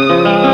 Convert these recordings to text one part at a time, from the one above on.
Música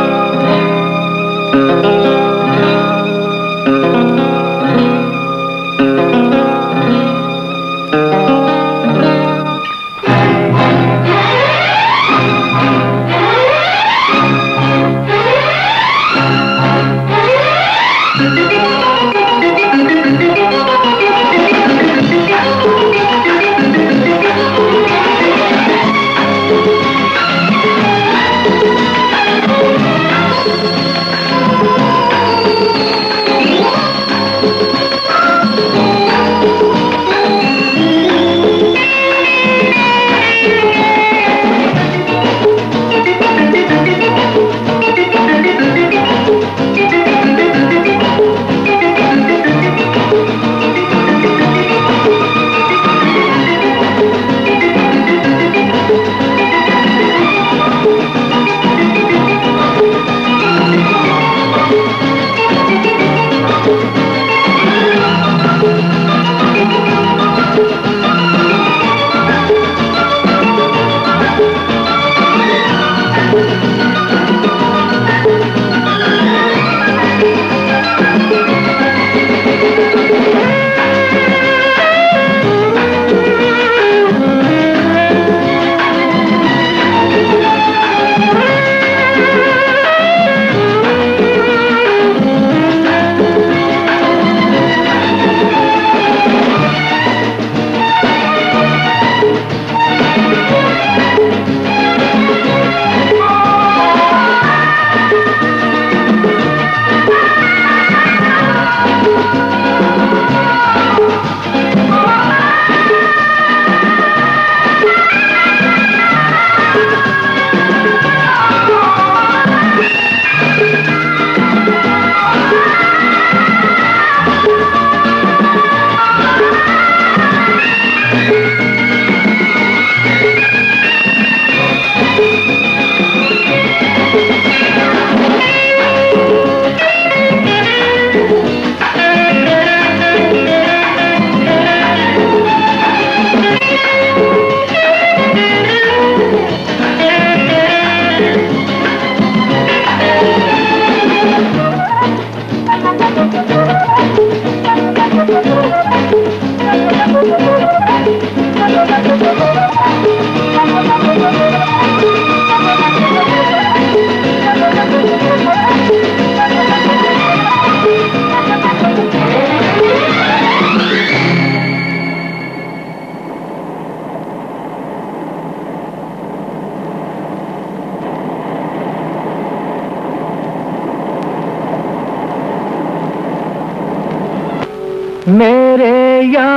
मेरे यार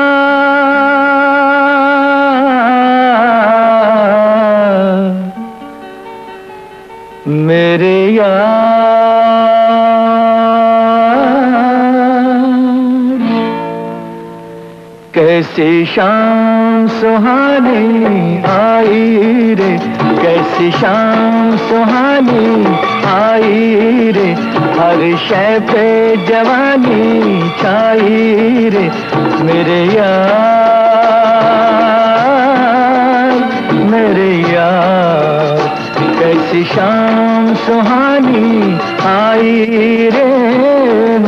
मेरे यार कैसी शाम सुहानी आई रे कैसी शाम सुहानी आई रे। हर शय पे जवानी छाई रे मेरे यार मेरे यार, कैसी शाम सुहानी आई रे।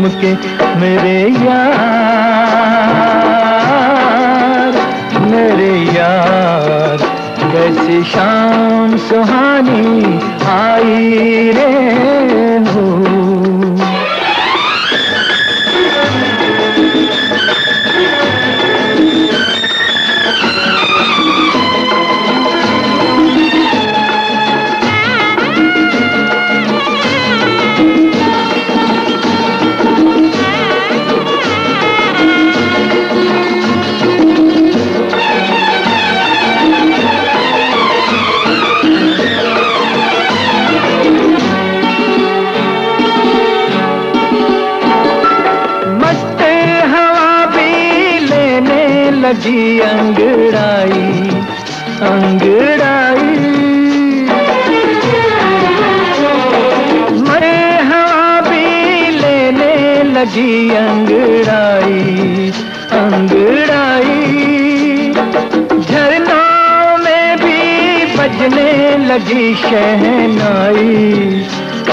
जन्म के मेरे यार मेरे यार। कैसे शाम सुहानी आई रे हो। लगी अंगड़ाई अंगड़ाई। मैं हवा भी लेने लगी अंगड़ाई अंगड़ाई। झरनों में भी बजने लगी शहनाई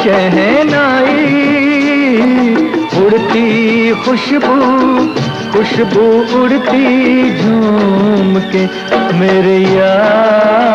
शहनाई। उड़ती खुशबू खुशबू उड़ती झूम के मेरे यार।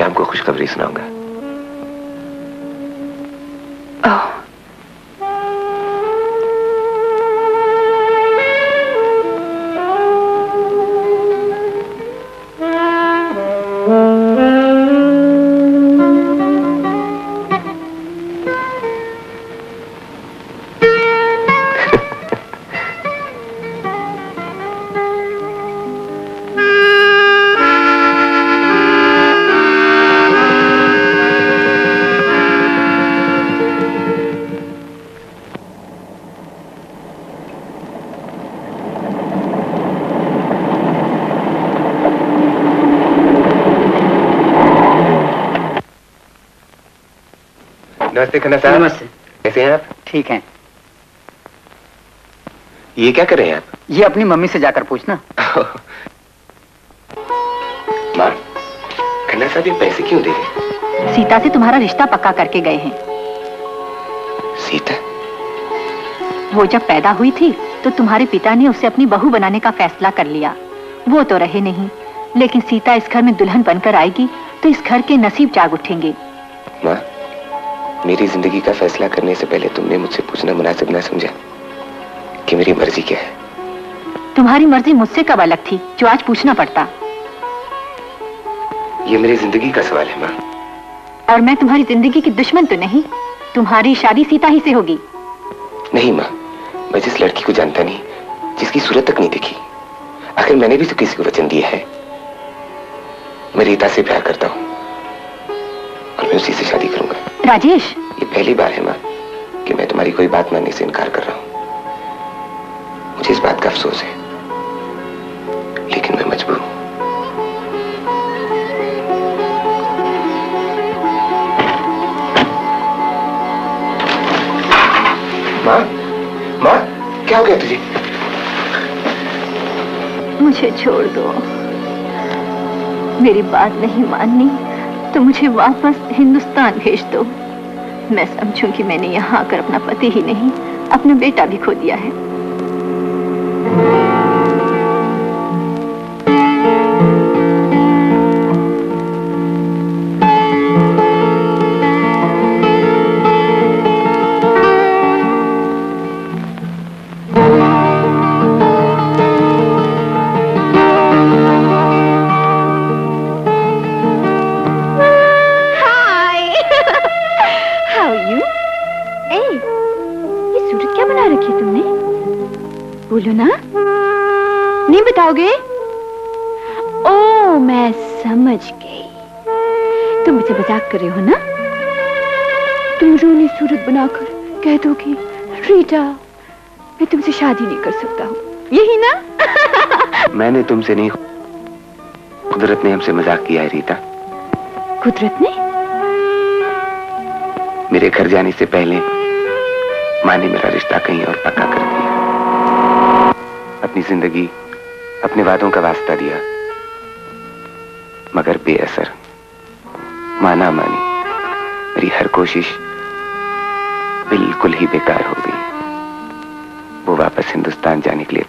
शाम को खुशखबरी सुनाऊँगा। नमस्ते खन्ना साहब। नमस्ते। कैसे हैं आप? ठीक है। ये क्या कर रहे हैं आप? ये अपनी मम्मी से जाकर पूछना। माँ खन्ना साहब ये पैसे क्यों दे रहे सीता से तुम्हारा रिश्ता पक्का करके गए हैं। सीता? वो जब पैदा हुई थी तो तुम्हारे पिता ने उसे अपनी बहू बनाने का फैसला कर लिया। वो तो रहे नहीं लेकिन सीता इस घर में दुल्हन बनकर आएगी तो इस घर के नसीब जाग उठेंगे। मेरी ज़िंदगी का फैसला करने से पहले तुमने मुझसे पूछना मुनासिब ना समझा कि मेरी मर्ज़ी क्या है। तुम्हारी मर्ज़ी मुझसे कब अलग थी जो आज पूछना पड़ता। ये मेरी ज़िंदगी का सवाल है माँ। और मैं तुम्हारी ज़िंदगी की दुश्मन तो नहीं तुम्हारी शादी सीता ही से होगी। नहीं माँ मैं जिस लड़की को जानता नहीं जिसकी सूरत तक नहीं देखी आखिर मैंने भी तो किसी को वचन दिया है। मैं रीता से प्यार करता हूँ और मैं उसी से शादी करूँगा। राजेश पहली बार है, माँ, कि मैं तुम्हारी कोई बात मानने से इनकार कर रहा हूँ। मुझे इस बात का अफसोस है, लेकिन मैं मजबूर हूँ। माँ माँ, क्या हो गया तुझे? मुझे छोड़ दो। मेरी बात नहीं माननी तो मुझे वापस हिंदुस्तान भेज दो। मैं समझूं कि मैंने यहाँ आकर अपना पति ही नहीं, अपना बेटा भी खो दिया है। शादी नहीं कर सकता हूँ। यही ना? मैंने तुमसे नहीं कुदरत ने हमसे मज़ाक किया है रीता। कुदरत ने? मेरे घर जाने से पहले माँ ने मेरा रिश्ता कहीं और पक्का कर दिया। अपनी ज़िंदगी अपने वादों का वास्ता दिया। मगर बेअसर माना मानी। मेरी हर कोशिश बिल्कुल ही बेकार हो वापस हिंदुस्तान जाने के लिए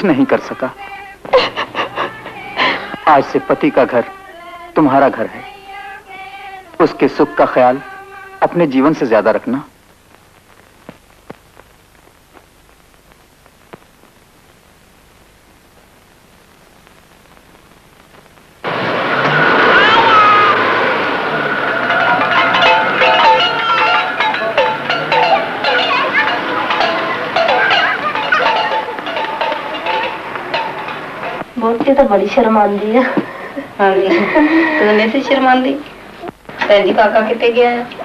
कुछ नहीं कर सका। आज से पति का घर तुम्हारा घर है। उसके सुख का ख्याल अपने जीवन से ज़्यादा रखना। मोती तो बड़ी शर्म आती है हाँ जी तुमने से शर्मांदी भैन जी काका कितने गया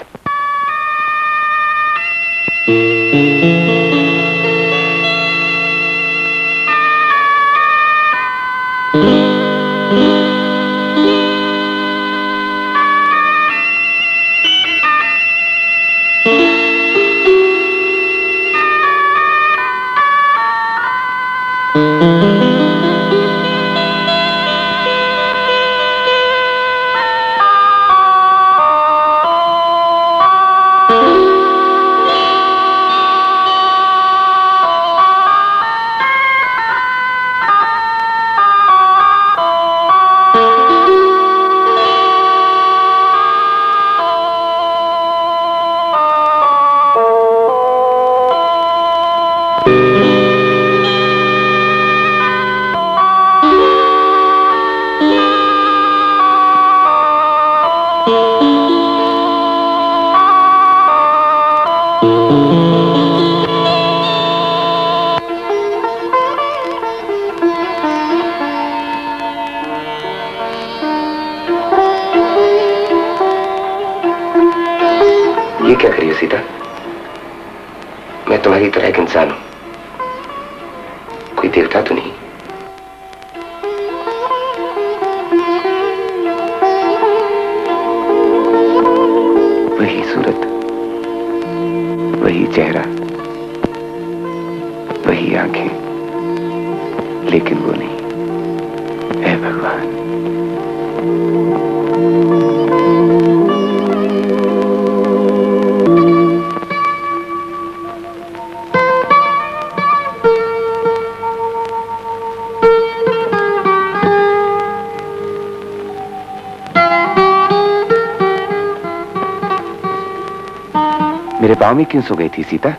किन क्यों सो गई थी सीता?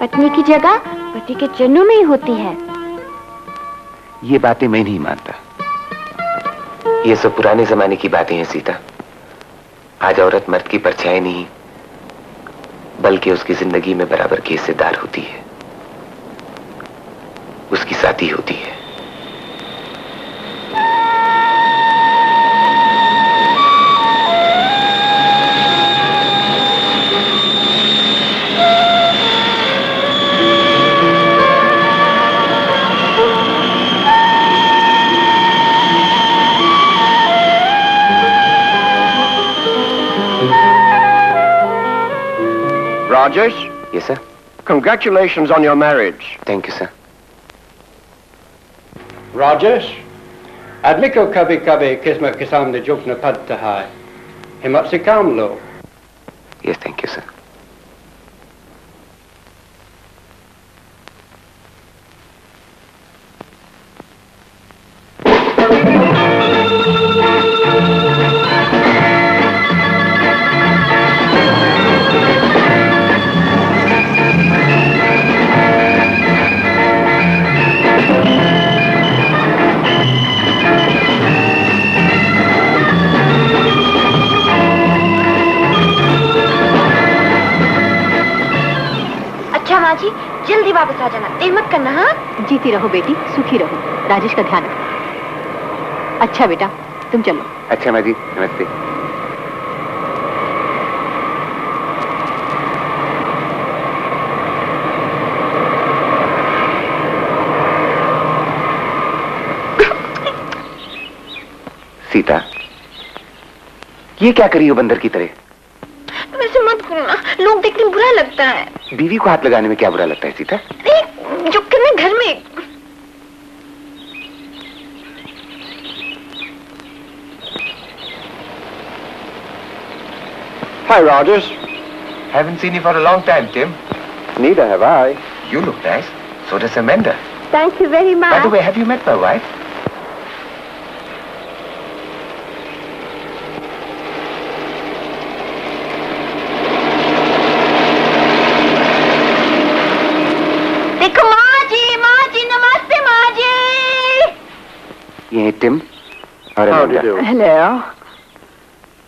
पत्नी की जगह पति के चरणों में ही होती है। ये बातें मैं नहीं मानता। ये सब पुराने जमाने की बातें हैं सीता। आज औरत मर्द की परछाई नहीं बल्कि उसकी ज़िंदगी में बराबर की हिस्सेदार होती है। Rogers? Yes, sir. Congratulations on your marriage. Thank you, sir. Rogers, admiko kabhi kabhi kisma kisam de jukna padta hai. Himat lo. अच्छा माँ जी जल्दी वापस आ जाना। देर मत करना हाँ? जीती रहो बेटी सुखी रहो। राजेश का ध्यान रखो। अच्छा बेटा तुम चलो। अच्छा माँ जी नमस्ते। सीता ये क्या करी हो बंदर की तरह? लोग देखने बुरा लगता है बीवी को हाथ लगाने में क्या बुरा लगता है सीता जो करना घर में Hi, Rajesh. Haven't seen you for a long time, Tim. Neither have I. You look nice. So does Amanda. Thank you very much. By the way, have you met my wife? देखो माँ जी माँ जी नमस्ते माँ जी ये है Tim How do you do? Hello.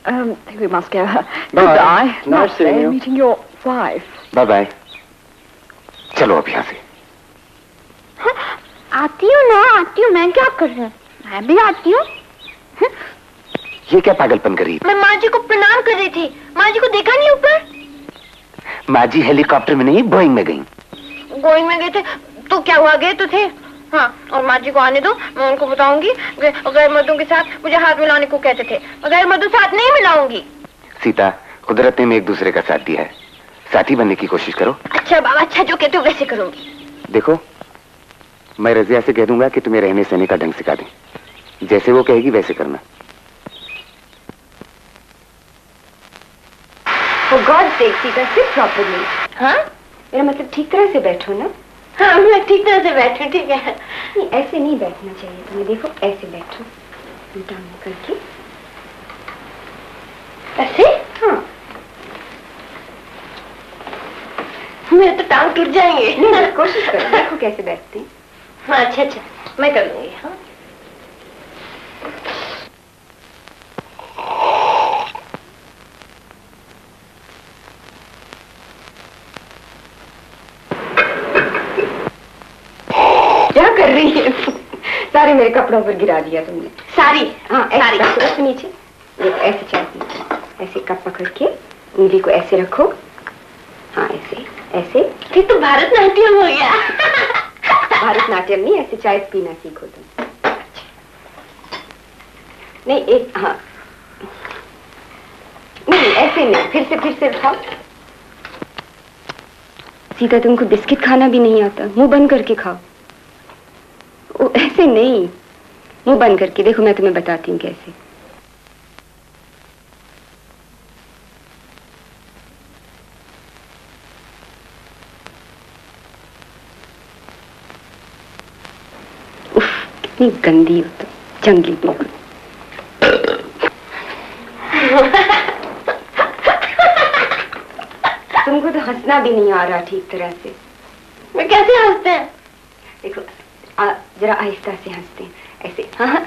Um, I think we must go. Bye. Goodbye. Nice Not seeing you. Meeting your wife. Bye bye चलो अब यहाँ से आती हूँ ना आती हूँ मैं क्या कर रही हूँ मैं भी आती हूँ ये क्या पागलपन करी मैं माँ जी को प्रणाम कर रही थी माँ जी को देखा नहीं ऊपर माँ जी हेलीकॉप्टर में नहीं बोइंग में गई गोइंग में गए थे तो क्या हुआ गए तो थे हाँ और माँ जी को आने दो मैं उनको बताऊँगी। गैर मर्दों के साथ मुझे हाथ मिलाने को कहते थे गैर मर्दों साथ नहीं मिलाऊँगी। सीता कुदरत ने एक दूसरे का साथ दिया है। साथी बनने की कोशिश करो। अच्छा बाबा अच्छा जो कहते हो वैसे करूँगी। देखो मैं रजिया से कह दूँगा कि तुम्हें रहने सहने का ढंग सिखा दें। जैसे वो कहेगी वैसे करना। For God's sake, Sita, sit properly. हाँ? मेरा मतलब ठीक तरह से बैठो ना। हाँ मैं ठीक तरह से बैठी ठीक है। नहीं ऐसे नहीं बैठना चाहिए तुम्हें देखो ऐसे बैठो। उल्टा मुँह करके। ऐसे? हाँ। मेरे तो टांग टूट जाएँगे। नहीं कोशिश करो देखो कैसे बैठते हैं। हाँ अच्छा अच्छा मैं कर लूँगी। हाँ क्या कर रही है। सारे मेरे कपड़ों पर गिरा दिया तुमने। सारी? हाँ ऐसे सारी। रखो नीचे। देखो ऐसे चाहती ऐसे कप पकड़ के उंगली को ऐसे रखो। हाँ ऐसे ऐसे। फिर तो भारतनाट्यम हो गया। भारतनाट्यम नहीं ऐसे चाय पीना सीखो तुम। नहीं एक हाँ। नहीं ऐसे नहीं फिर से फिर से उठाओ। सीता तुमको बिस्किट खाना भी नहीं आता। मुँह बंद करके खाओ। ओ, ऐसे नहीं। मुँह बंद करके देखो मैं तुम्हें बताती हूँ कैसे। उफ, कितनी गंदी हो तुम जंगली बिल्कुल तुमको तो हंसना भी नहीं आ रहा ठीक तरह से। मैं कैसे हँसते हैं? देखो जरा आहिस्ता से हँसते हैं ऐसे हाँ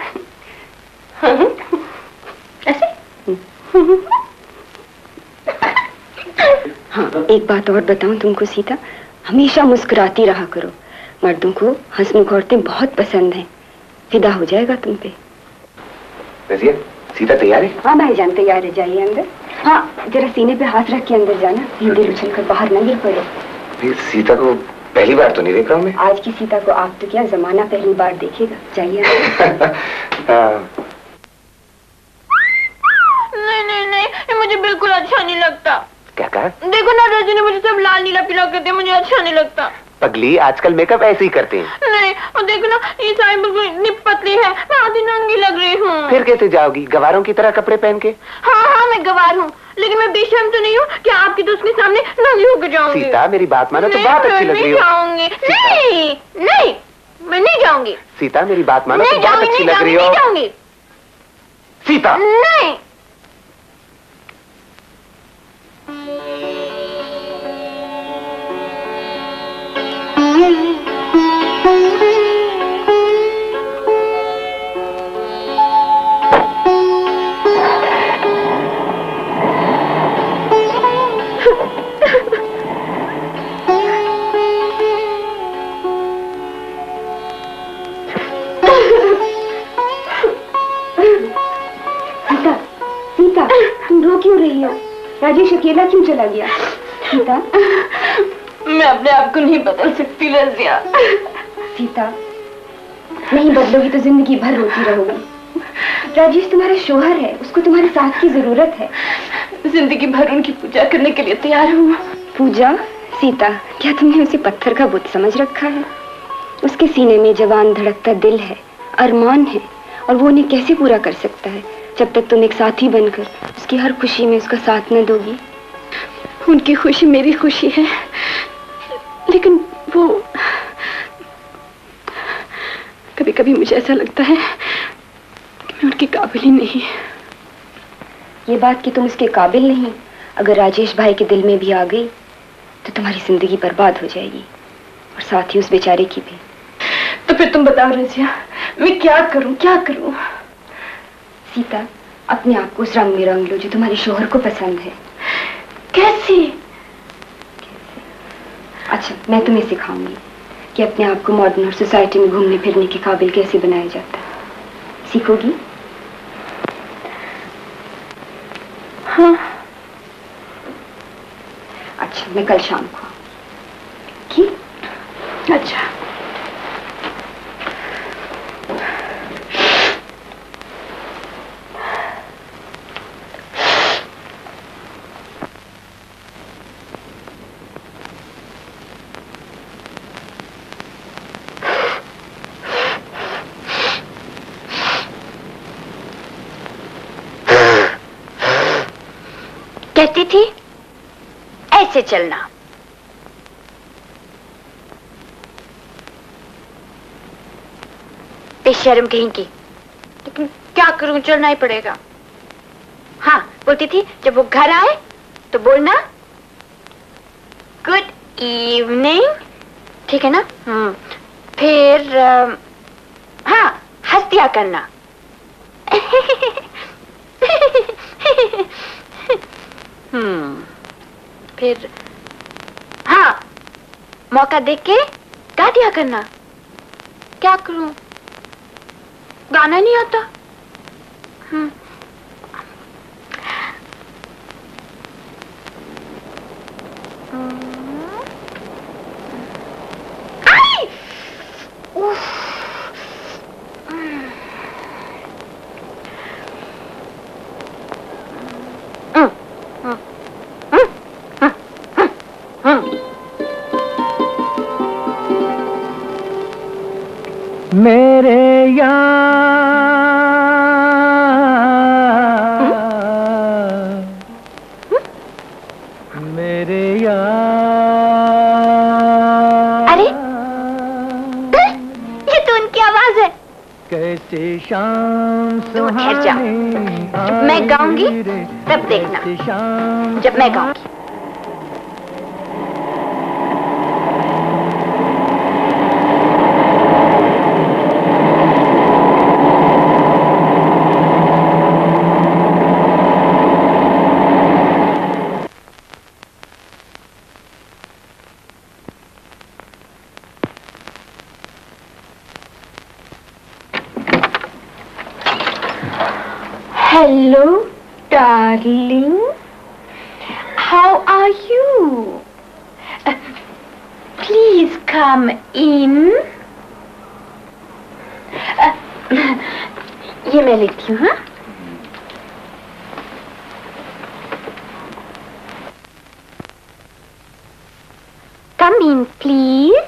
ऐसे हाँ एक बात और बताऊँ तुमको सीता हमेशा मुस्कुराती रहा करो मर्दों को हंसमुख औरतें बहुत पसंद हैं फिदा हो जाएगा तुम पे रजिया सीता तैयार है हाँ भाईजान तैयार है जाइए अंदर हाँ जरा सीने पे हाथ रख के अंदर जाना हिंदी उछल कर बाहर न गिर पड़े फिर सीता को पहली बार तो नहीं देख रहा हूँ मैं। आज की सीता को आप तो क्या जमाना पहली बार देखेगा? अंदर। हाँ, नहीं नहीं नहीं ये मुझे बिल्कुल अच्छा नहीं लगता। क्या कहा? देखो ना रजू ने मुझे सब लाल नीला पीला कर दिया मुझे अच्छा नहीं लगता। पगली आजकल मेकअप ऐसे ही करते हैं। नहीं और देखो ना ये साड़ी बिल्कुल इतनी पतली है मैं आधी नंगी लग रही हूँ। फिर कैसे जाओगी? गवारों की तरह कपड़े पहन के? हाँ हाँ मैं गवार हूँ। लेकिन मैं बेशर्म तो नहीं हूँ कि आपकी दोस्त के सामने नंगी होकर जाऊँगी। सीता मेरी बात मानो तो बहुत अच्छी लग रही नहीं हो। जाऊँगी। नहीं नहीं मैं नहीं जाऊँगी। सीता मेरी बात मानो तो नहीं बहुत अच्छी लग रही जाऊँगी नहीं हो जाऊँगी। सीता। नहीं। सीता रही हो। राजेश अकेला क्यों चला गया? सीता? मैं अपने आप को नहीं बदल सकती रजिया। सीता नहीं बदलोगी तो ज़िंदगी भर रोती रहोगी। राजेश तुम्हारा शोहर है उसको तुम्हारे साथ की ज़रूरत है। ज़िंदगी भर उनकी पूजा करने के लिए तैयार हूँ। पूजा? सीता क्या तुमने उसे पत्थर का बुत समझ रखा है? उसके सीने में जवान धड़कता दिल है अरमान है और वो उन्हें कैसे पूरा कर सकता है? जब तक तुम एक साथी बनकर उसकी हर खुशी में उसका साथ न दोगी। उनकी खुशी मेरी खुशी है, लेकिन वो कभी कभी मुझे ऐसा लगता है कि मैं उनके काबिल ही नहीं। ये बात कि तुम इसके काबिल नहीं, अगर राजेश भाई के दिल में भी आ गई तो तुम्हारी ज़िंदगी बर्बाद हो जाएगी, और साथ ही उस बेचारे की भी। तो फिर तुम बताओ रजिया मैं क्या करूँ क्या करूँ? सीता, अपने आप को उस रंग में रंग लो जो तुम्हारे शोहर को पसंद है। कैसे? अच्छा मैं तुम्हें सिखाऊँगी कि अपने आप को मॉडर्न और सोसाइटी में घूमने फिरने के काबिल कैसे बनाया जाता है। सीखोगी? हाँ। अच्छा मैं कल शाम को की? अच्छा। कहती थी? ऐसे चलना। बेशर्म कहीं की लेकिन क्या करूँ, चलना ही पड़ेगा। हाँ बोलती थी, जब वो घर आए तो बोलना गुड इवनिंग ठीक है ना? हम्म। फिर हाँ हंस दिया करना हम्म फिर हाँ मौका देख के गा दिया करना। क्या करूँ? गाना नहीं आता। हम्म। जब मैं गाऊँगी Hello, darling. How are you? Uh, please come in. Uh, ये मैं लिखती हूँ हाँ Come in, please.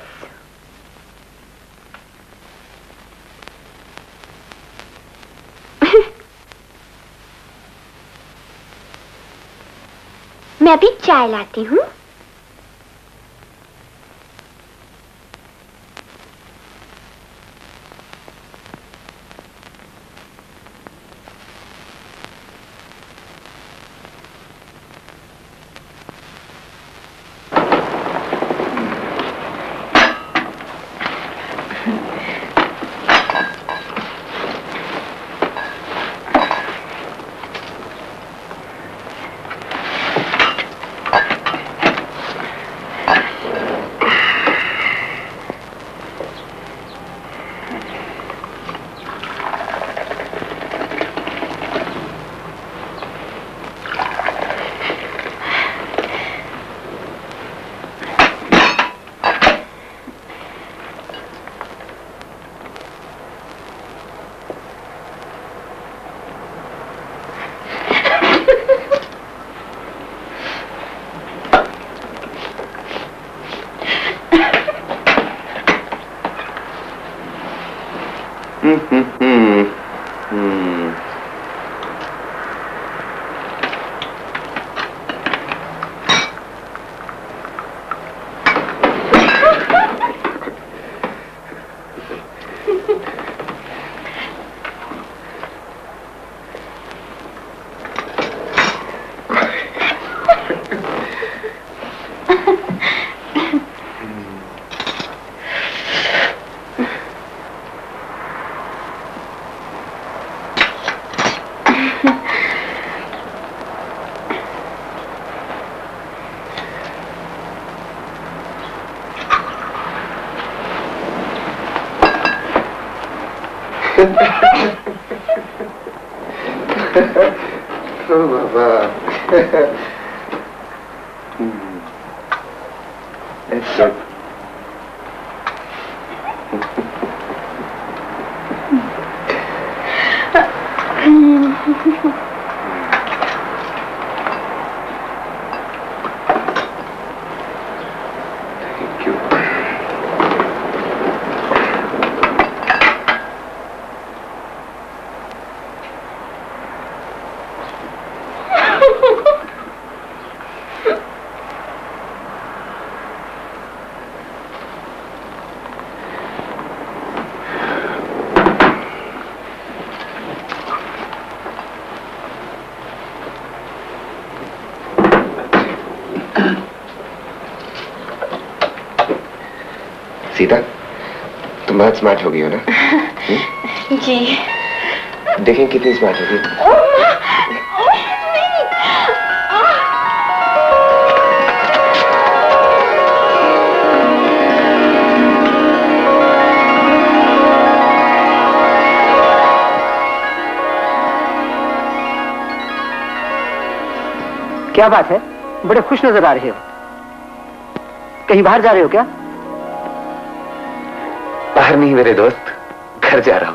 मैं अभी चाय लाती हूँ। não, vá. बहुत स्मार्ट होगी हो ना? जी। देखें कितनी स्मार्ट होगी। क्या बात है? बड़े खुश नज़र आ रहे हो। कहीं बाहर जा रहे हो क्या? बाहर नहीं मेरे दोस्त घर जा रहा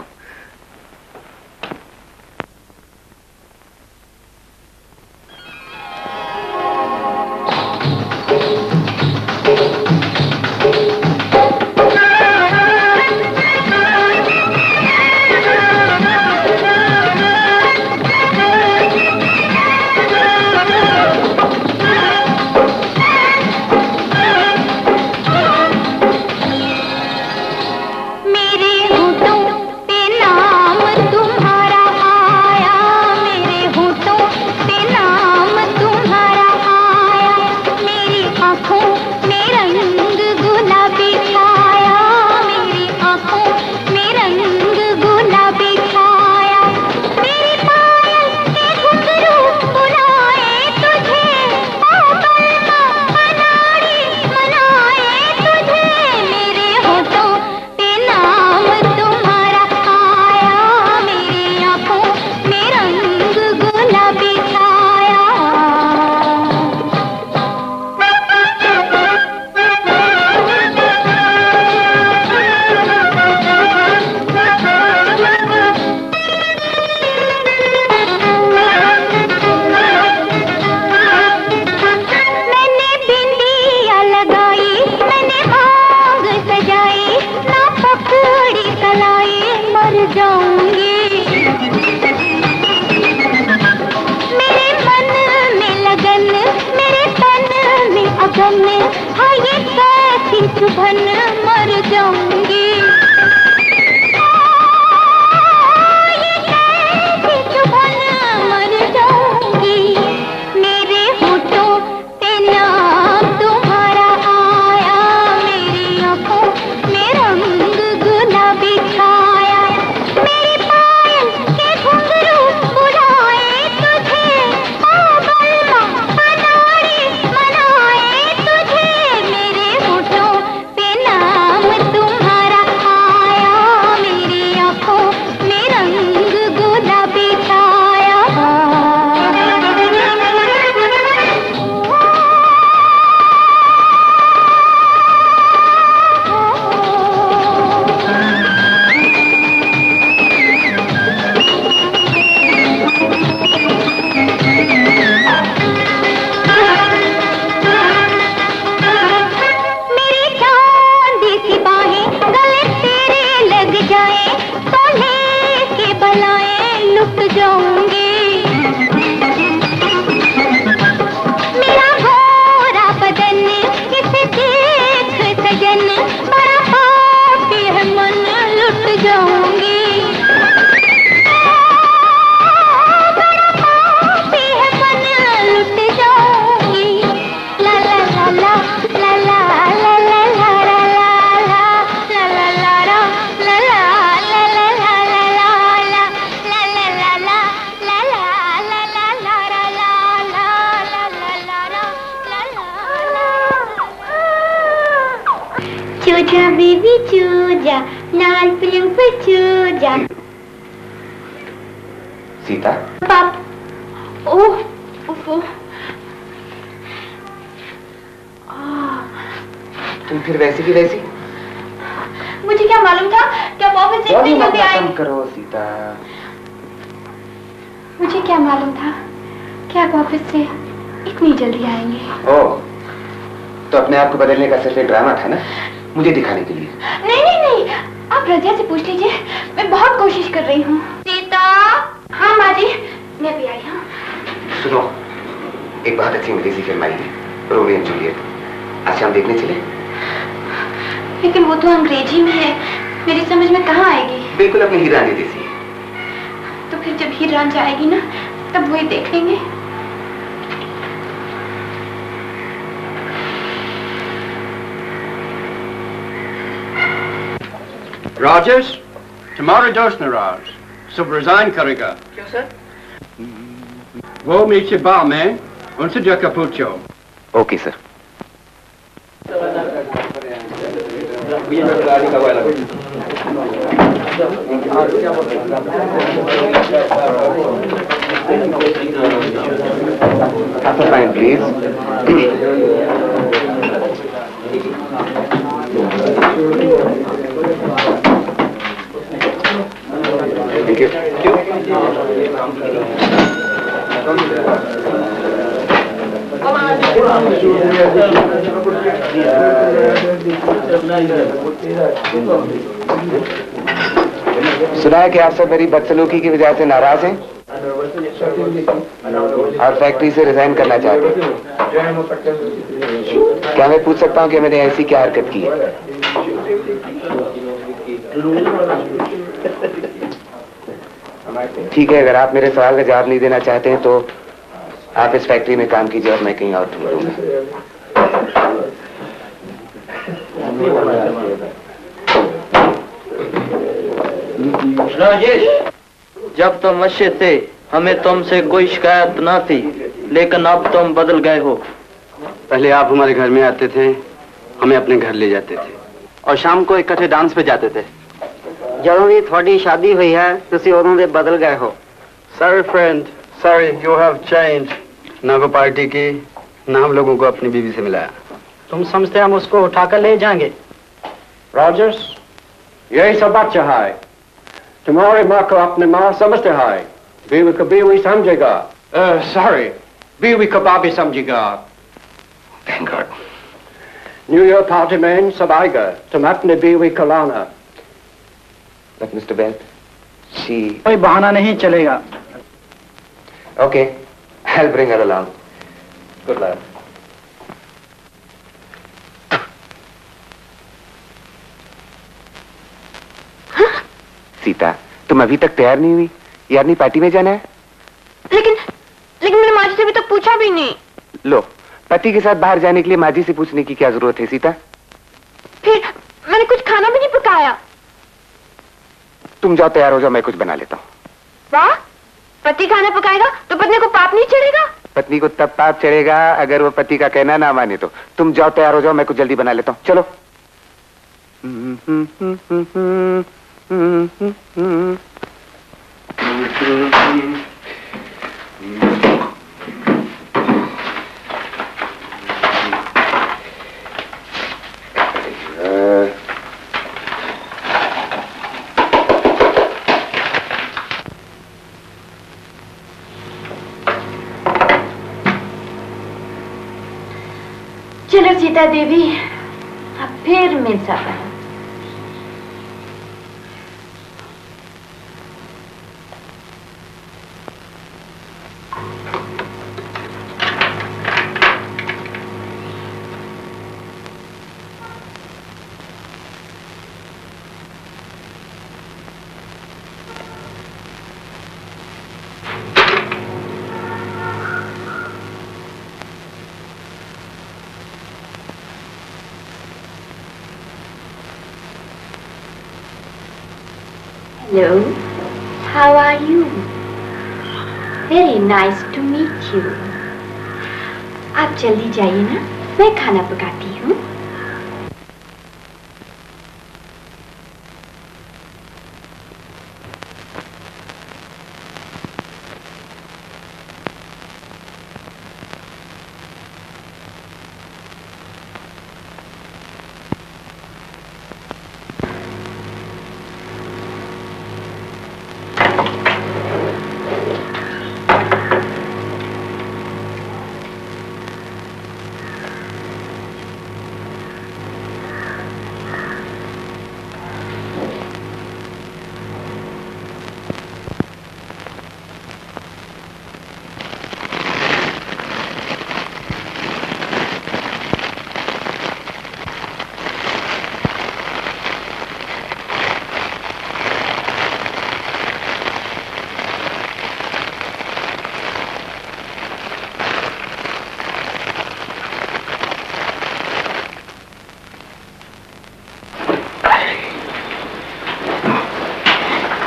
चूजा बेबी चूजा लाल पलंग पर चूजा सीता पाप ओह तुम फिर वैसी की वैसी मुझे क्या मालूम था कि आप ऑफ़िस से इतनी आए करो सीता मुझे क्या मालूम था क्या आप से इतनी जल्दी आएँगे ओ तो अपने आप को बदलने का सिर्फ़ एक ड्रामा था ना मुझे दिखाने के लिए। नहीं नहीं नहीं। आप रजिया से पूछ लीजिए। मैं बहुत कोशिश कर रही हूँ। सीता हाँ माँ जी मैं भी आई हूँ। सुनो एक बहुत अच्छी अंग्रेज़ी फ़िल्म आई है रोमियो एंड जूलियट। आज शाम देखने चले? लेकिन वो तो अंग्रेज़ी में है। मेरी समझ में कहाँ आएगी? बिल्कुल अपनी हीरानी जैसी है तो फिर जब हीर रांझ आएगी ना तब वही देख लेंगे। Rogers, tomorrow dos naraj, sub resign kariga. Yes, sir. Go meet your barman. Eh? unser der capuccio. Okay, sir. Apple pine, please. सुना है कि आप सब मेरी बदसलूकी की वजह से नाराज़ हैं? और फैक्ट्री से रिजाइन करना चाहते हैं? क्या मैं पूछ सकता हूँ कि मैंने ऐसी क्या हरकत की है? ठीक है अगर आप मेरे सवाल का जवाब नहीं देना चाहते हैं तो आप इस फैक्ट्री में काम कीजिए और मैं कहीं और ढूंढूँगा। राजेश जब तुम अच्छे थे हमें तुमसे कोई शिकायत ना थी लेकिन अब तुम बदल गए हो। पहले आप हमारे घर में आते थे हमें अपने घर ले जाते थे। और शाम को इकट्ठे डांस पे जाते थे ਜਦੋਂ ਦੀ ਤੁਹਾਡੀ ਸ਼ਾਦੀ ਹੋਈ ਹੈ ਤੁਸੀਂ ਉਦੋਂ ਦੇ ਬਦਲ ਗਏ ਹੋ Sorry friend, sorry you have changed. ना वो पार्टी की ना हम लोगों को अपनी बीवी से मिलाया तुम समझते हम उसको उठाकर ले जाएंगे रॉजर्स यही सब अच्छा है तुम्हारी माँ को अपने माँ समझते है बीवी को बीवी समझेगा सॉरी बीवी को बाबी समझेगा thank God New year party में सब आएगा तुम अपने बीवी को लाना मिस्टर बेल शी कोई बहाना नहीं चलेगा। Okay, I'll bring her along. Good luck. Sita तुम अभी तक तैयार नहीं हुई? यार नहीं पार्टी में जाना है? लेकिन लेकिन मैंने माँ जी से अभी तक पूछा भी नहीं। लो पति के साथ बाहर जाने के लिए माजी से पूछने की क्या ज़रूरत है सीता? फिर मैंने कुछ खाना भी नहीं पकाया। तुम जाओ तैयार हो जाओ मैं कुछ बना लेता हूँ। वाह पति खाना पकाएगा तो पत्नी को पाप नहीं चढ़ेगा? पत्नी को तब पाप चढ़ेगा अगर वो पति का कहना ना माने तो। तुम जाओ तैयार हो जाओ मैं कुछ जल्दी बना लेता हूँ। चलो। चलो सीता देवी आप फिर मिल सका Hello, how are you? Very nice to meet you. आप जल्दी जाइए ना मैं खाना पकाती हूँ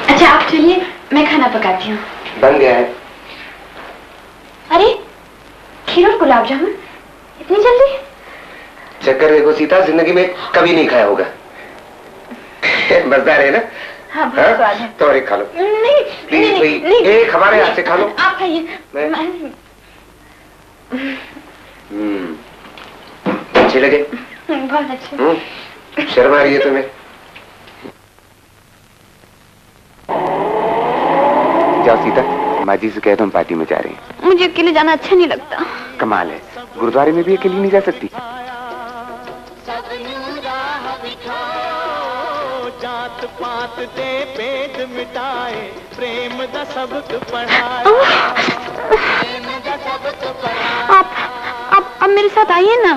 अच्छा आप चलिए मैं हूँ। बन गया है। अरे खीर और गुलाब जामुन? इतनी जल्दी? चक्कर देखो सीता ज़िंदगी में कभी नहीं खाया होगा। मज़ेदार है ना? हाँ है? तो और एक खा लो। नहीं प्लीज़ नहीं, भाई नहीं, एक हमारे हाथ से खा लो। आप खाइए। हम्म। अच्छे लगे। बहुत अच्छे। हम्म। शर्म आ रही है तुम्हें। जाओ सीता। माँ जी से कह दो हम पार्टी में जा रहे हैं। मुझे अकेले जाना अच्छा नहीं लगता। कमाल है। गुरुद्वारे में भी अकेली नहीं जा सकती। जात पात दे भेद मिटाए प्रेम दा सबक पढ़ाए प्रेम दा सबक पढ़ाए आप आप अब मेरे साथ आइए ना।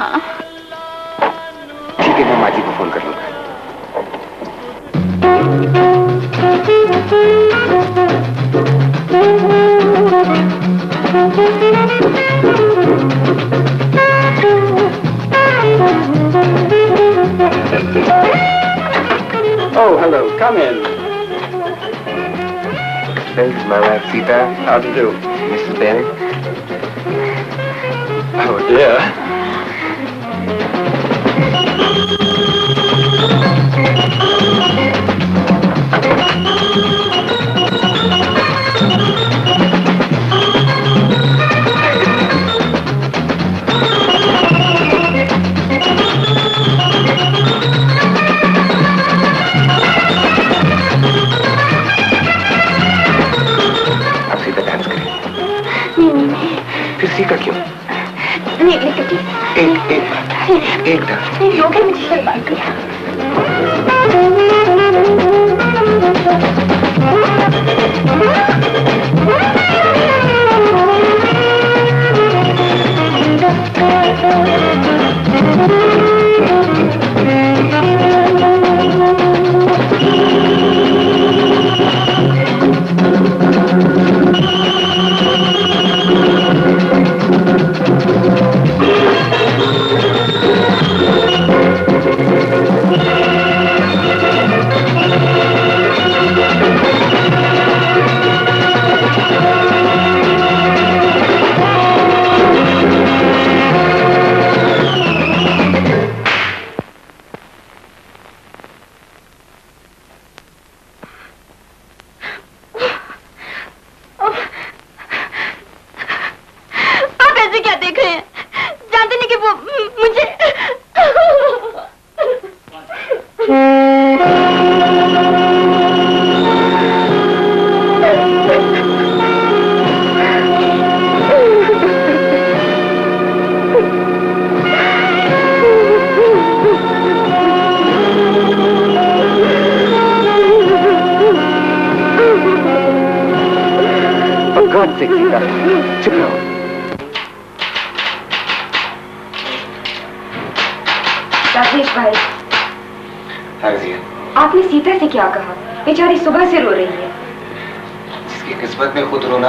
ठीक है मैं माँ जी को फ़ोन कर लूँगा। Oh, hello. Come in. This is my wife Sita. How do you do? Mrs. Bennett. Oh, dear. फिर का क्यों? नहीं लेकिन एक एक एक बात मुझे शर्म आ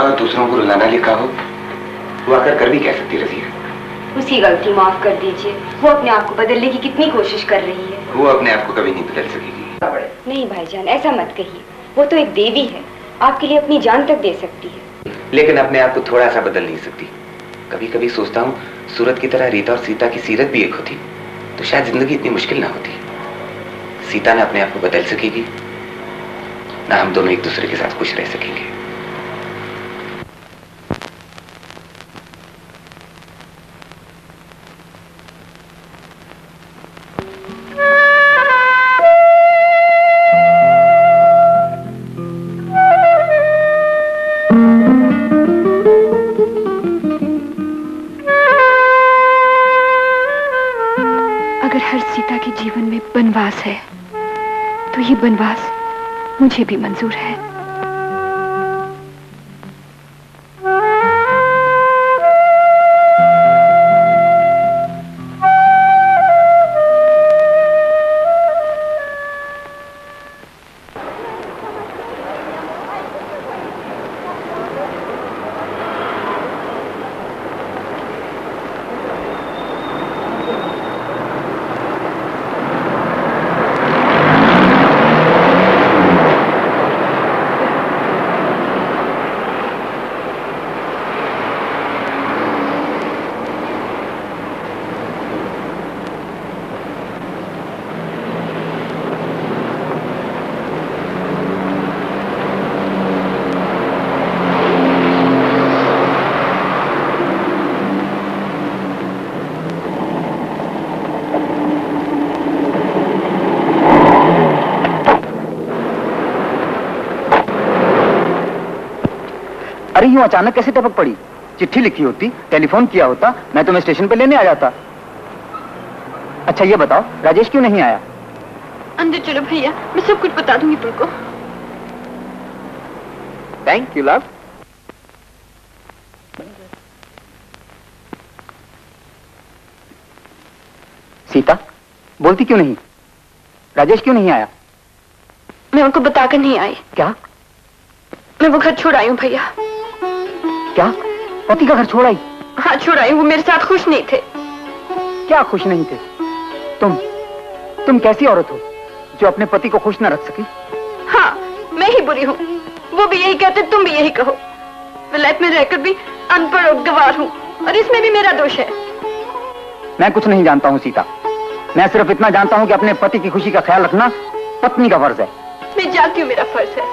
रोना और दूसरों को रुलाना लिखा हो वो आकर कर भी कह सकती रजिया। उसकी गलती माफ़ कर दीजिए। वो अपने आप को बदलने की कितनी कोशिश कर रही है। वो अपने आप को कभी नहीं बदल सकेगी। नहीं भाईजान ऐसा मत कहिए। वो तो एक देवी है। आपके लिए अपनी जान तक दे सकती है। लेकिन अपने आप को थोड़ा सा बदल नहीं सकती। कभी कभी सोचता हूँ सूरत की तरह रीता और सीता की सीरत भी एक होती तो शायद ज़िंदगी इतनी मुश्किल ना होती। सीता ना अपने आप को बदल सकेगी ना हम दोनों एक दूसरे के साथ खुश रह सकेंगे। बनवास मुझे भी मंजूर है। अरे यूँ अचानक कैसे टपक पड़ी? चिट्ठी लिखी होती टेलीफोन किया होता मैं तुम्हें स्टेशन पे लेने आ जाता। अच्छा ये बताओ राजेश क्यों नहीं आया? अंदर चलो भैया मैं सब कुछ बता दूँगी तुमको। थैंक यू लव सीता बोलती क्यों नहीं? राजेश क्यों नहीं आया? मैं उनको बताकर नहीं आई। क्या? मैं वो घर छोड़ आई हूँ भैया। पति का घर छोड़ हाँ छोड़ आई वो मेरे साथ खुश नहीं थे। क्या खुश नहीं थे? तुम तुम कैसी औरत हो जो अपने पति को खुश न रख सकी? हाँ मैं ही बुरी हूँ। वो भी यही कहते तुम भी यही कहो। विलायत में रहकर भी अनपढ़ और गवार हूँ और इसमें भी मेरा दोष है। मैं कुछ नहीं जानता हूँ सीता। मैं सिर्फ़ इतना जानता हूँ कि अपने पति की खुशी का ख्याल रखना पत्नी का फ़र्ज़ है। मैं जानती हूँ मेरा फ़र्ज़ है।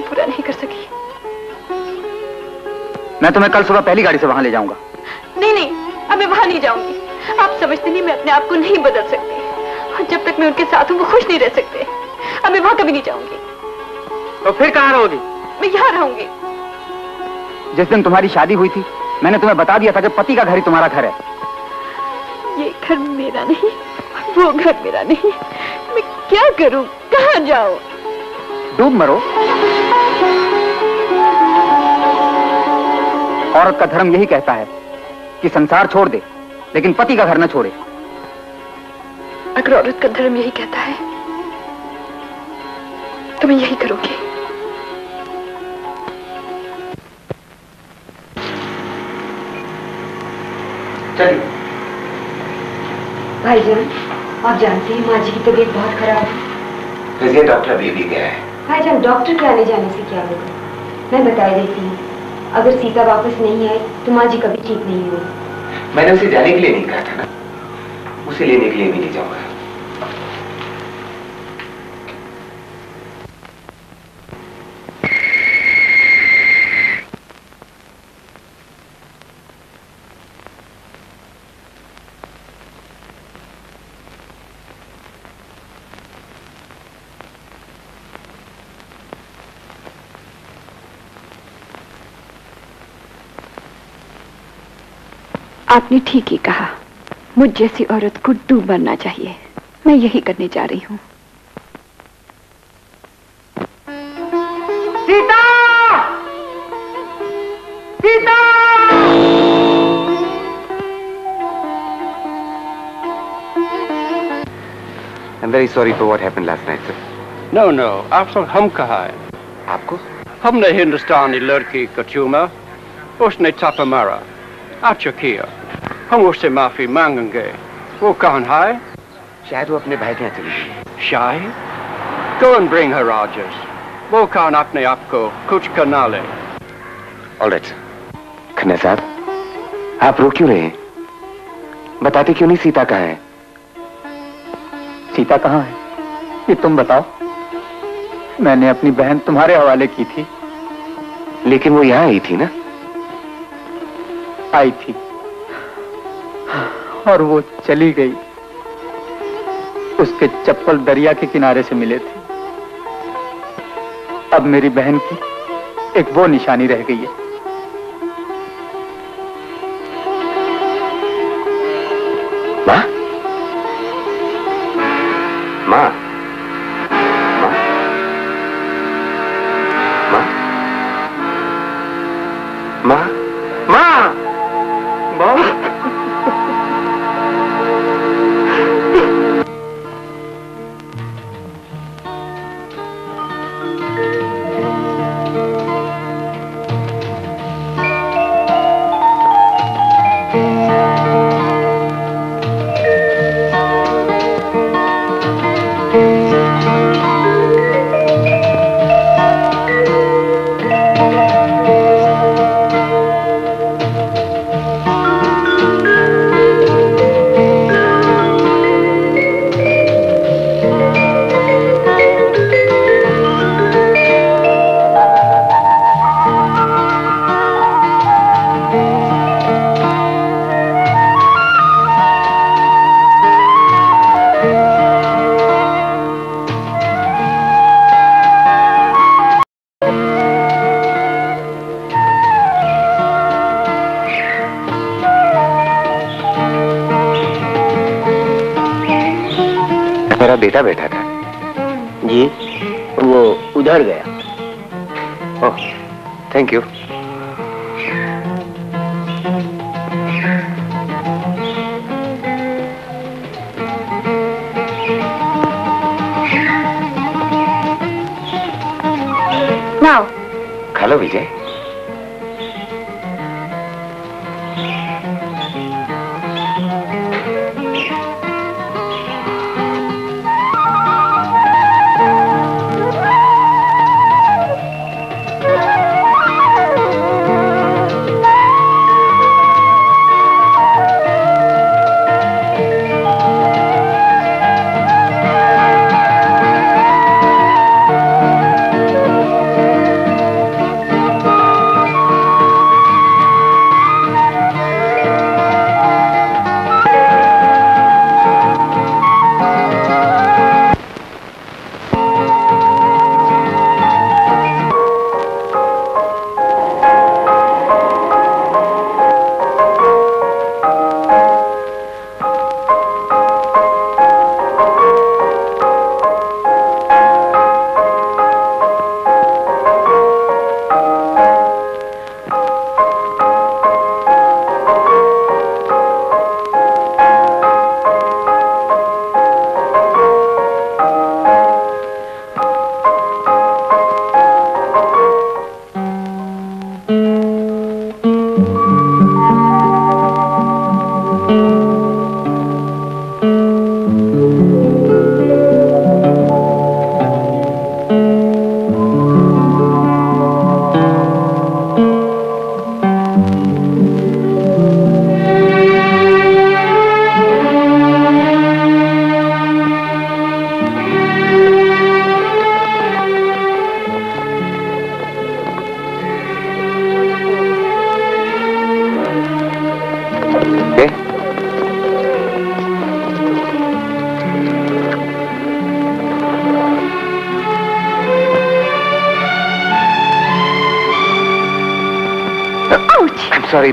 पूरा नहीं कर सकी। मैं तुम्हें कल सुबह पहली गाड़ी से वहाँ ले जाऊँगा। नहीं नहीं अब मैं वहाँ नहीं जाऊँगी। आप समझते नहीं मैं अपने आप को नहीं बदल सकती। और जब तक मैं उनके साथ हूँ वो खुश नहीं रह सकते। अब मैं वहाँ कभी नहीं जाऊँगी। तो फिर कहाँ रहोगी? मैं यहाँ रहूँगी। जिस दिन तुम्हारी शादी हुई थी मैंने तुम्हें बता दिया था कि पति का घर ही तुम्हारा घर है। ये घर मेरा नहीं वो घर मेरा नहीं। मैं क्या करूँ? कहाँ जाऊँ? डूब मरो। औरत का धर्म यही कहता है कि संसार छोड़ दे लेकिन पति का घर न छोड़े। अगर औरत का धर्म यही कहता है तो मैं यही करूँगी। चलिए। भाईजान आप जानते हैं माँ जी की तबीयत बहुत खराब है। वैसे डॉक्टर अभी भी गया है। भाईजान डॉक्टर के आने जाने से क्या होगा? मैं बता देती हूँ। अगर सीता वापस नहीं आई तो माँ जी कभी ठीक नहीं हुई। मैंने उसे जाने के लिए नहीं कहा था ना। उसे लेने के लिए भी नहीं जाऊँगा। आपने ठीक ही कहा। मुझ जैसी औरत को डूब मरना चाहिए। मैं यही करने जा रही हूँ। Sita! Sita! I'm very sorry for what happened last night, sir. No, no, आप सब हम कहा है? आपको? हमने हिंदुस्तानी लड़की को चूमा। उसने छापा मारा। अच्छा किया हम उससे माफ़ी मांगेंगे। वो कौन है? शायद वो अपने भाई के यहाँ चली गई। bring her, Rogers. वो कौन अपने आप को कुछ करना ले। राइट खन्ना साहब आप रो क्यों रहे हैं? बताते क्यों नहीं सीता कहाँ है? सीता कहाँ है? ये तुम बताओ। मैंने अपनी बहन तुम्हारे हवाले की थी। लेकिन वो यहाँ आई थी ना? आई थी और वो चली गई। उसके चप्पल दरिया के किनारे से मिले थे। अब मेरी बहन की एक वो निशानी रह गई है। माँ? माँ?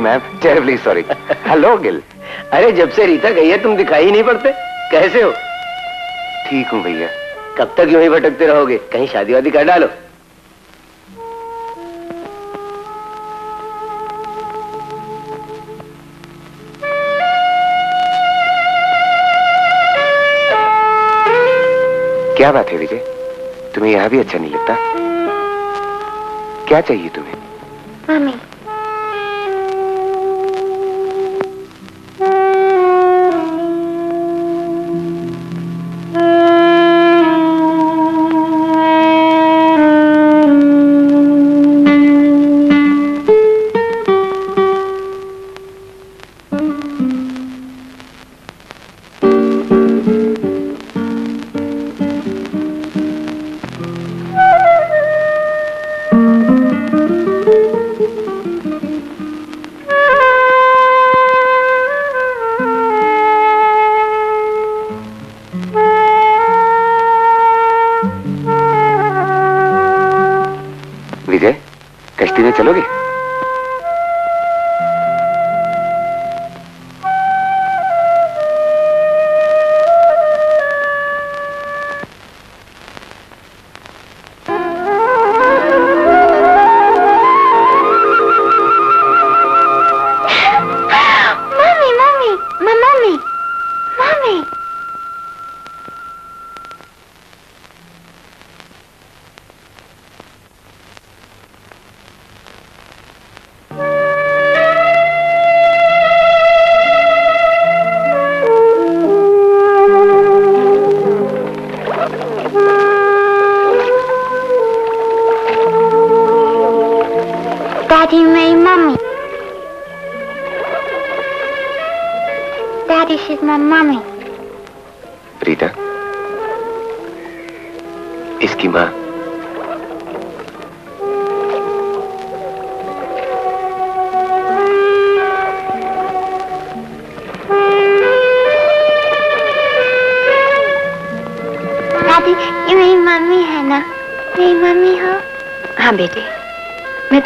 Ma'am terribly sorry hello Gill अरे, जब से रीता गई है, तुम दिखाई नहीं पड़ते। कैसे हो? ठीक हूँ भैया। कब तक यूँ ही भटकते रहोगे? कहीं शादी वादी कर डालो। क्या बात है, विजय? तुम्हें यहाँ भी अच्छा नहीं लगता? क्या चाहिए तुम्हें? मम्मी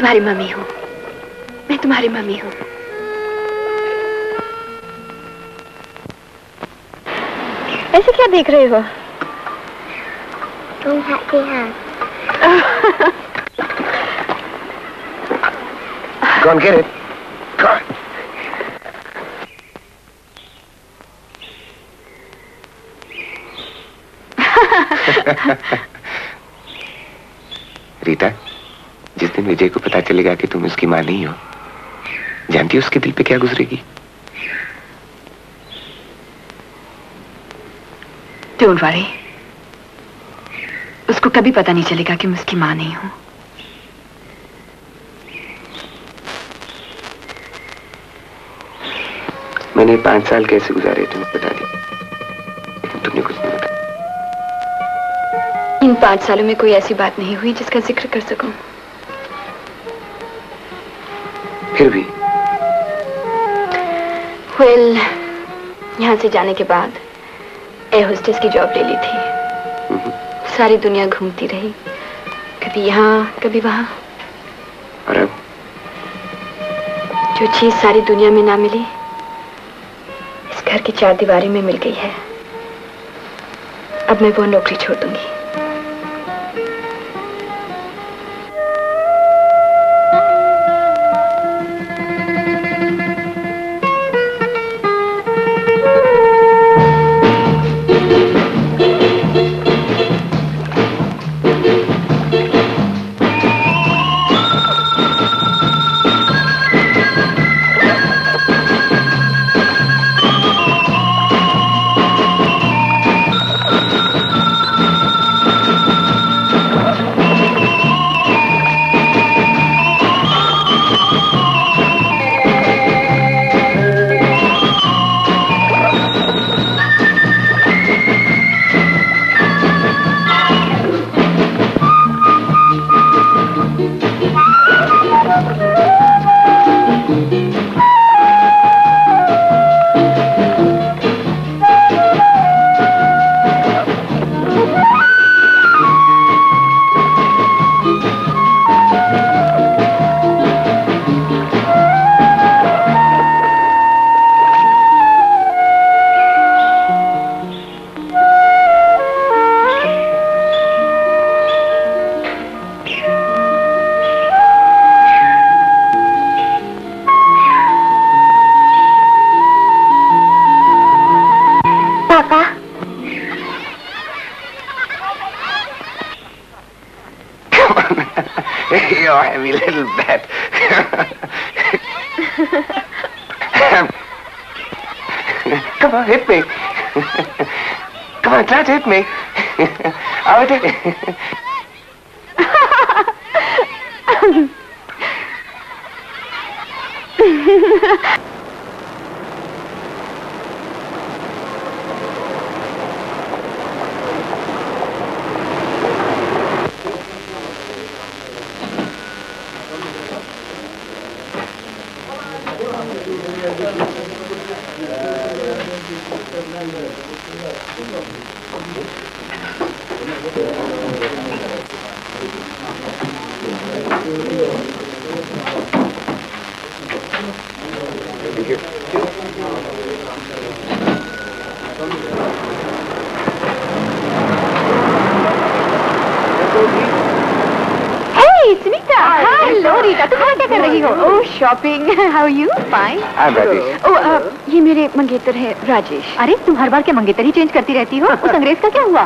तुम्हारी मम्मी हूँ। मैं तुम्हारी मम्मी हूँ। ऐसे क्या देख रहे हो? तुम हाथी हाँ। कह रहे कौन रीता जिस दिन विजय को पता चलेगा कि तुम उसकी माँ नहीं हो। जानती हो उसके दिल पे क्या गुजरेगी? डोंट वरी उसको कभी पता नहीं चलेगा कि मैं उसकी माँ नहीं हूँ। मैंने पाँच साल कैसे गुजारे तुम्हें बता दी तुमने कुछ नहीं बताया। इन पाँच सालों में कोई ऐसी बात नहीं हुई जिसका ज़िक्र कर सकूँ? फिर भी। वेल यहाँ से जाने के बाद एयर होस्टेस की जॉब ले ली थी। सारी दुनिया घूमती रही। कभी यहाँ कभी वहाँ। और अब जो चीज़ सारी दुनिया में ना मिली इस घर की चार दीवारी में मिल गई है। अब मैं वो नौकरी छोड़ दूँगी। me. I would do... shopping. How are you? Fine. I'm Rajesh. Oh, uh, ये मेरे मंगेतर है राजेश। अरे तुम हर बार के मंगेतर ही चेंज करती रहती हो? उस अंग्रेज़ का क्या हुआ?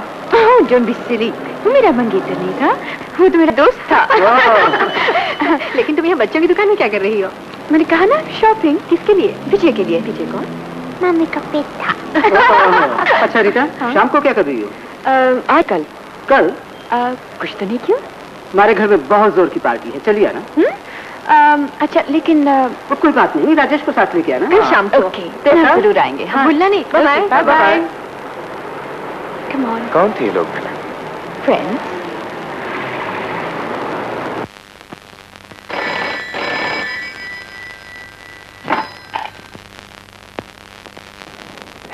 डोंट बी सिली वो मेरा मंगेतर नहीं था। वो तो मेरा दोस्त था। लेकिन तुम यहाँ बच्चों की दुकान में क्या कर रही हो? मैंने कहा ना शॉपिंग किसके लिए? विजय के लिए। विजय कौन? मम्मी का पेट अच्छा रीता शाम को क्या कर रही हो? आज कल। कल? कुछ तो नहीं क्यों? हमारे घर में बहुत ज़ोर की पार्टी है। चलिए ना हम्म? अच्छा लेकिन वो कोई बात नहीं राजेश को साथ लेके आना। कल शाम को। ओके हाँ, ज़रूर आएँगे। हाँ। भूलना नहीं bye bye bye bye come on कौन थे लोग? फ्रेंड्स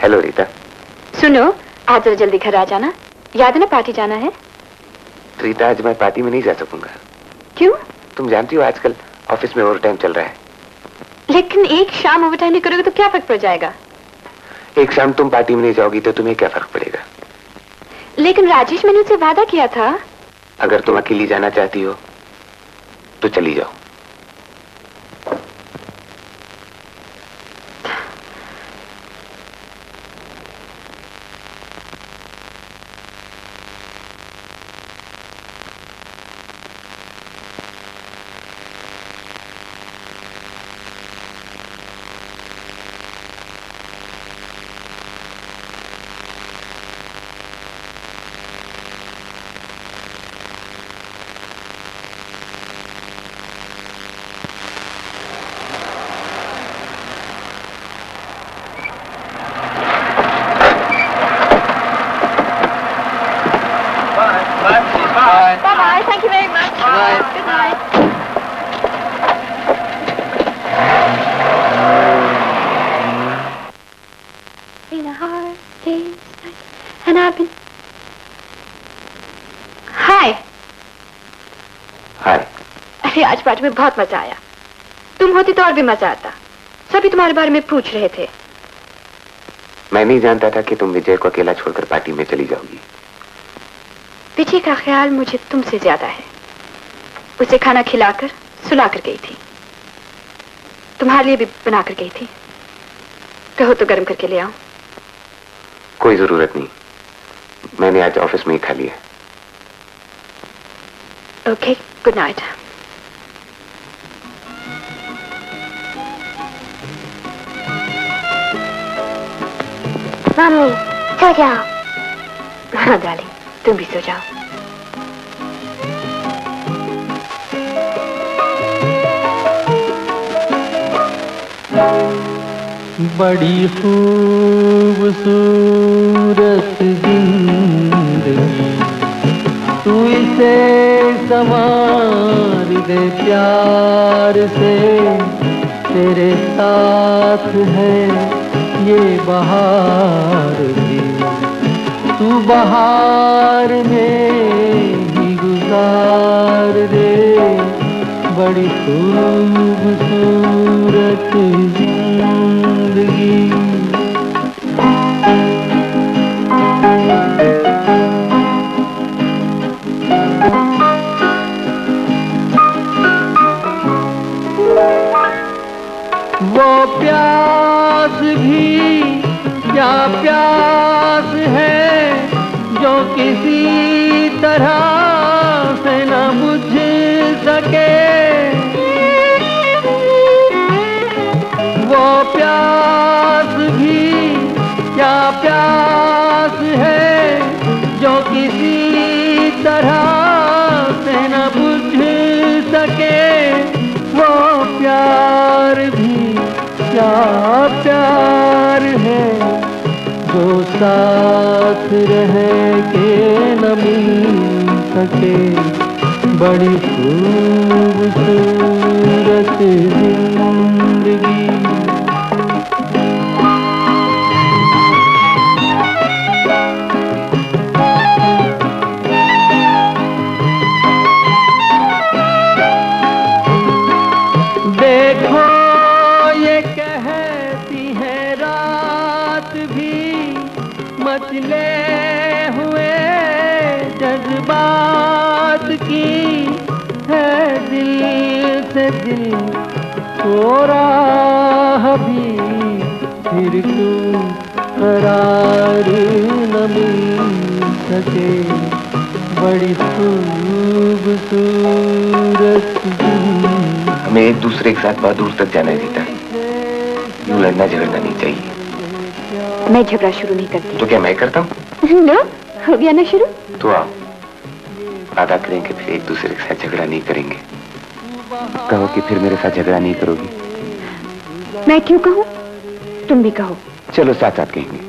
हेलो रीता सुनो आज जरा जल्दी घर आ जाना। याद है ना पार्टी जाना है? रीता आज मैं पार्टी में नहीं जा सकूँगा। क्यों? तुम जानती हो आजकल ऑफ़िस में ओवर टाइम चल रहा है। लेकिन एक शाम ओवर टाइम नहीं करोगे तो क्या फ़र्क पड़ जाएगा? एक शाम तुम पार्टी में नहीं जाओगी तो तुम्हें क्या फ़र्क पड़ेगा? लेकिन राजेश मैंने उसे वादा किया था। अगर तुम अकेली जाना चाहती हो तो चली जाओ Bye. Bye bye. Thank you very much. Bye. Good night. In a hard day's night, and I've been. हाय हाय अरे आज में बहुत मज़ा आया। तुम होती तो और भी मज़ा आता। सभी तुम्हारे बारे में पूछ रहे थे। मैं नहीं जानता था कि तुम विजय को अकेला छोड़कर पार्टी में चली जाओगी। विजय का ख्याल मुझे तुमसे ज़्यादा है। उसे खाना खिलाकर सुलाकर गई थी। तुम्हारे लिए भी बनाकर गई थी। कहो तो गर्म करके ले आओ। कोई ज़रूरत नहीं। मैंने आज ऑफ़िस में ही खा लिया। ओके गुड नाइट मम्मी सो जाओ। हाँ डार्लिंग तुम भी सो जाओ। बड़ी खूबसूरत ज़िंदगी तू इसे संवार दे प्यार से तेरे साथ है। ये बहार भी। तू बहार में ही गुजार दे बड़ी खूबसूरत प्यार है जो साथ रह के नमी सके। बड़ी खूबसूरत ज़िंदगी। सके बड़ी खूबसूरत हमें एक दूसरे के साथ बहुत दूर तक जाना है रीता यूँ लड़ना झगड़ना नहीं चाहिए। मैं झगड़ा शुरू नहीं करती। तो क्या मैं करता हूँ? लो हो गया ना शुरू? तो आओ। वादा करेंगे फिर एक दूसरे के साथ झगड़ा नहीं करेंगे। कहो कि फिर मेरे साथ झगड़ा नहीं करोगी। मैं क्यों कहूँ? तुम भी कहो। चलो साथ साथ कहेंगे।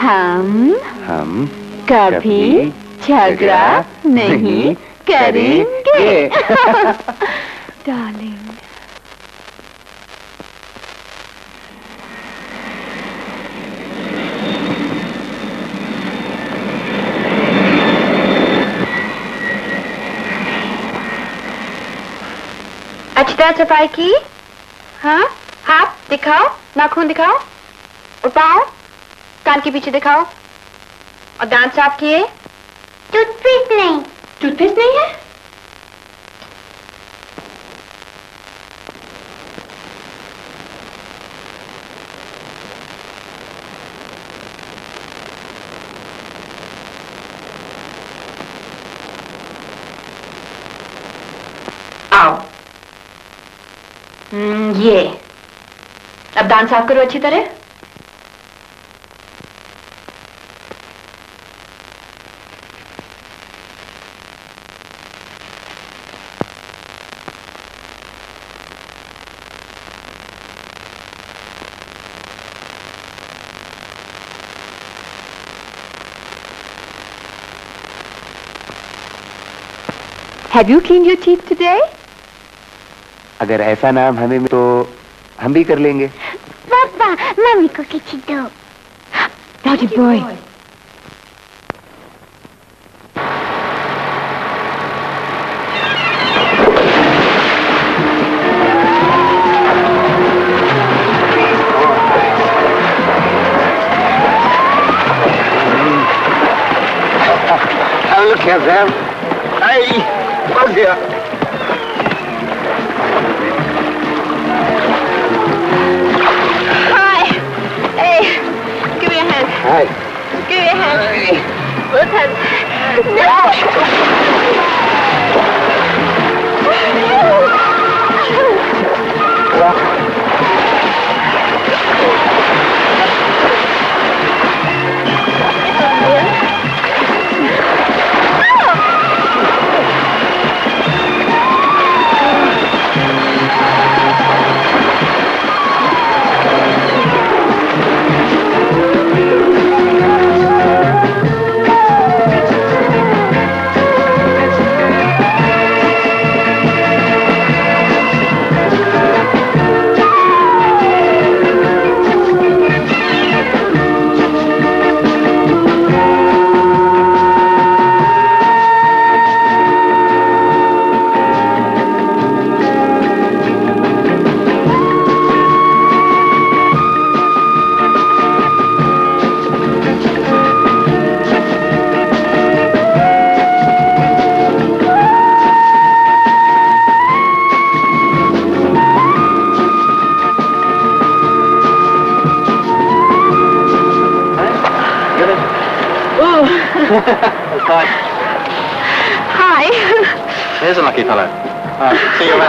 हम हम कभी झगड़ा नहीं करेंगे। डार्लिंग अच्छी तरह सफ़ाई की? हाँ? हाथ दिखाओ नाखून दिखाओ। और पाओ कान के पीछे दिखाओ। और दांत साफ़ किए? टूथपेस्ट नहीं। टूथपेस्ट नहीं है? आओ। हम्म, ये। अब दांत साफ़ करो अच्छी तरह। Have you cleaned your teeth today? अगर ऐसा नाम हमें तो हम भी कर लेंगे पापा मम्मी को किसी दो Naughty boy. Have a look here, Sam. Hey, here? Hi. Hey, give me a hand. Hi. Give me a hand. Both hands. Hi.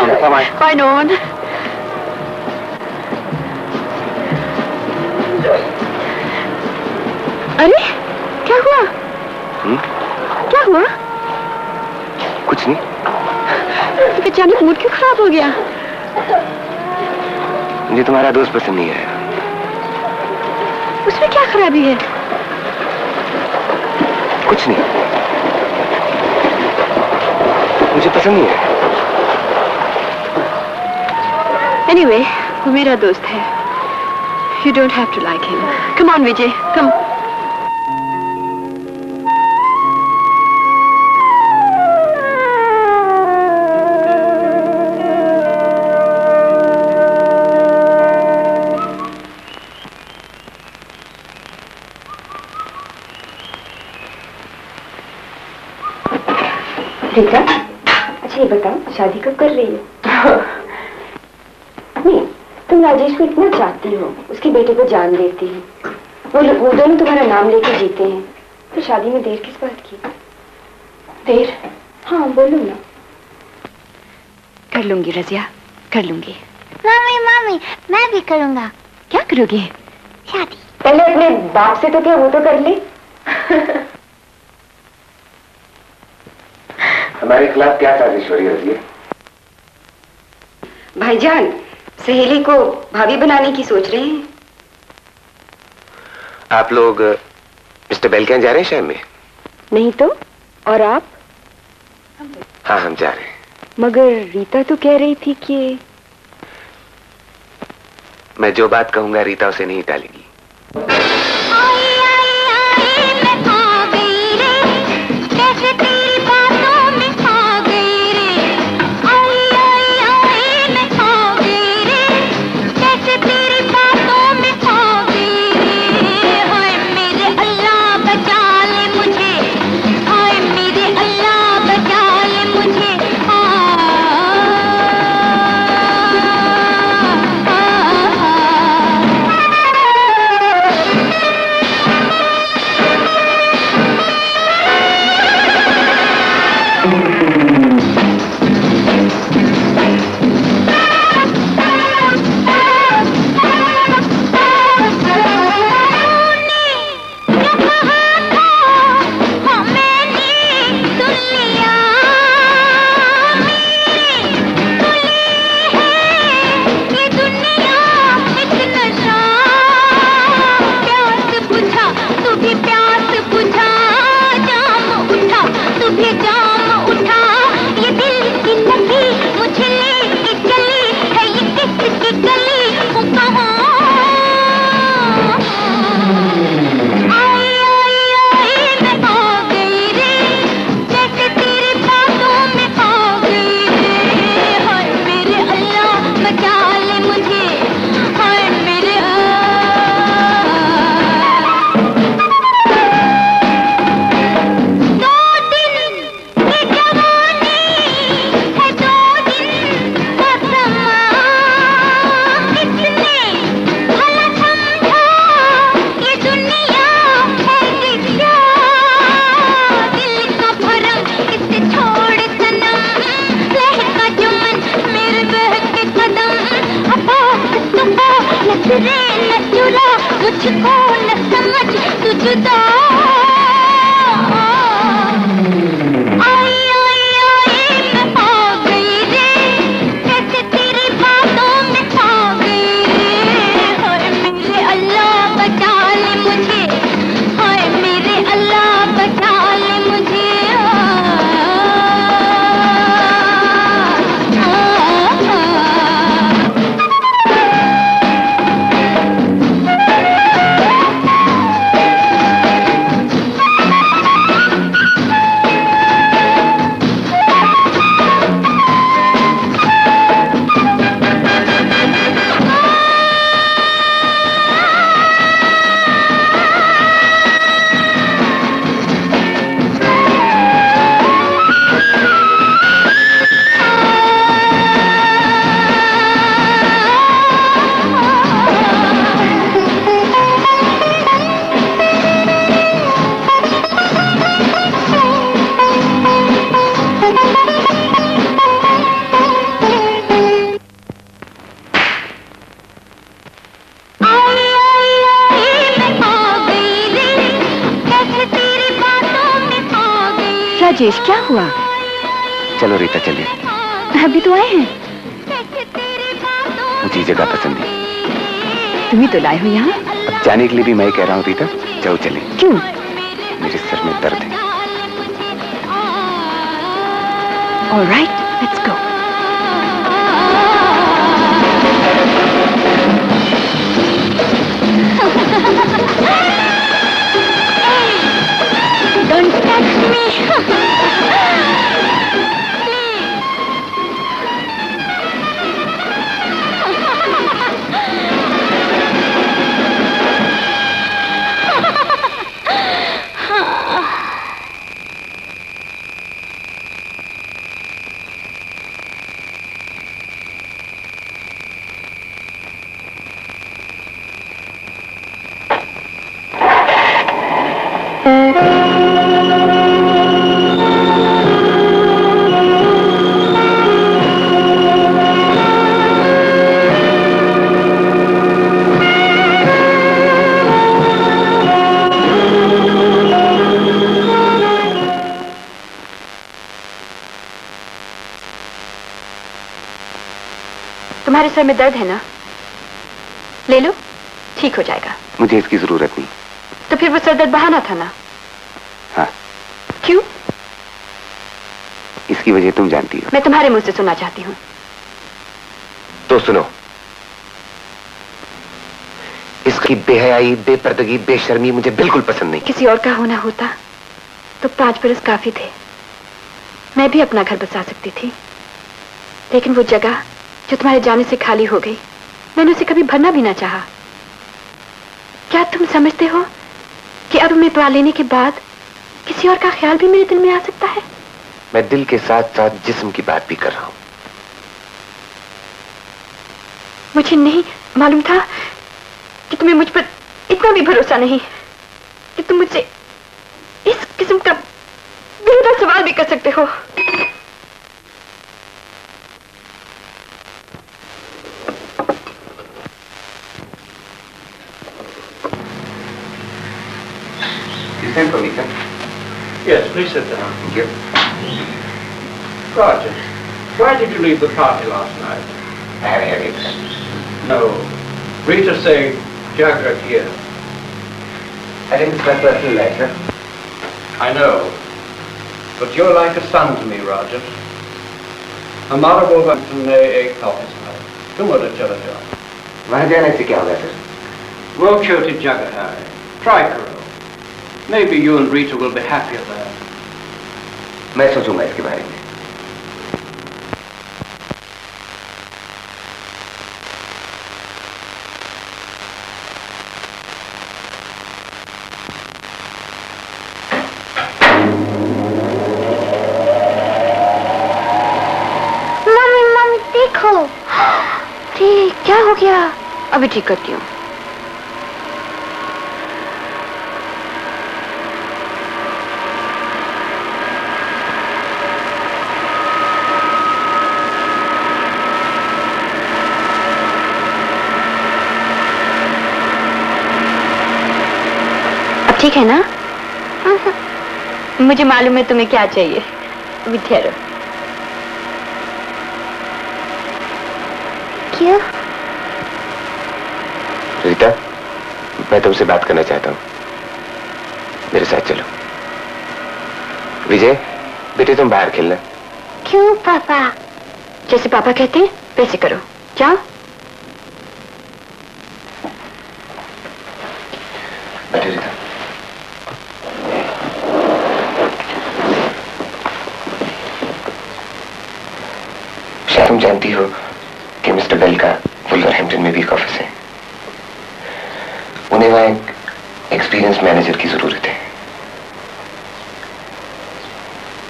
Around. Bye-bye. Bye, Norman. अरे क्या हुआ? हम्म? क्या हुआ? कुछ नहीं। तो अचानक मूड क्यों खराब हो गया? मुझे तुम्हारा दोस्त पसंद नहीं आया। उसमें क्या खराबी है? कुछ नहीं। मुझे पसंद नहीं है एनीवे वो मेरा दोस्त है। You don't have to like him come on Vijay come Rita अच्छा ये बताओ, शादी कब कर रही हो? राजेश को इतना चाहती हो उसके बेटे को जान देती हो। वो वो दोनों तुम्हारा नाम लेके जीते हैं। तो शादी में देर किस बात की? देर? हाँ बोलो ना। कर लूँगी रजिया कर लूँगी। मम्मी मम्मी मैं भी करूँगा। क्या करोगे? शादी। पहले अपने बाप से तो क्या वो तो कर ले। हमारे खिलाफ क्या साजिश हो रही है भाईजान सहेली को भाभी बनाने की सोच रहे हैं। आप लोग मिस्टर बेल के यहाँ जा रहे हैं शहर में? नहीं तो और आप? हाँ हम जा रहे हैं। मगर रीता तो कह रही थी कि मैं जो बात कहूँगा रीता उसे नहीं टालेगी। राजेश क्या हुआ? चलो रीता चलिए। अभी तो आए हैं। मुझे जगह पसंद है। तुम्ही तो लाए हो यहाँ। अब जाने के लिए भी मैं कह रहा हूँ रीता। जाओ चले क्यों? मेरे सर में दर्द है। All right, let's go. Don't touch me. सर में दर्द है ना? ले लो ठीक हो जाएगा। मुझे इसकी ज़रूरत नहीं। तो फिर वो सर दर्द बहाना था ना? हाँ। क्यों? इसकी वजह तुम जानती हो। मैं तुम्हारे मुँह से सुनना चाहती हूँ। तो सुनो। इसकी बेहयाई बेपर्दगी बेशर्मी मुझे बिल्कुल पसंद नहीं। किसी और का होना होता तो पाँच बरस काफ़ी थे। मैं भी अपना घर बसा सकती थी। लेकिन वो जगह जो तुम्हारे जाने से खाली हो गई। मैंने उसे कभी भरना भी ना चाहा। क्या तुम समझते हो कि अब मैं पा लेने के बाद किसी और का ख्याल भी मेरे दिल में आ सकता है? मैं दिल के साथ साथ जिस्म की बात भी कर रहा हूँ। मुझे नहीं मालूम था कि तुम्हें मुझ पर इतना भी भरोसा नहीं कि तुम मुझसे इस किस्म का बेहतर सवाल भी कर सकते हो। Listen for me, sir. Yes, please sit down. Thank you. Roger, why did you leave the party last night? I had a headache, sir. No. Rita saying Jagger here. I didn't discuss personal life, sir. I know. But you're like a son to me, Roger. हमारा वो वक्त तुमने एक office था तुम उधर चले जाओ वहां जाने से क्या होगा सर वो छोटी जगह है ट्राई करो Maybe you and Rita will be happier there. मैं सोचूँगा इसके बारे में मम्मी मम्मी देखो। ठीक क्या हो गया? अभी ठीक करती हूँ। ठीक है ना? मुझे मालूम है तुम्हें क्या चाहिए। ठहरो क्यों? रीता मैं तुमसे बात करना चाहता हूँ। मेरे साथ चलो। विजय बेटे तुम बाहर खेलना। क्यों पापा? जैसे पापा कहते हैं वैसे करो। जाओ। बैठे रीता शायद तुम जानती हो कि मिस्टर बेल का वुल्वरहैम्पटन में भी एक ऑफ़िस है। उन्हें वहाँ एक एक्सपीरियंस मैनेजर की ज़रूरत है।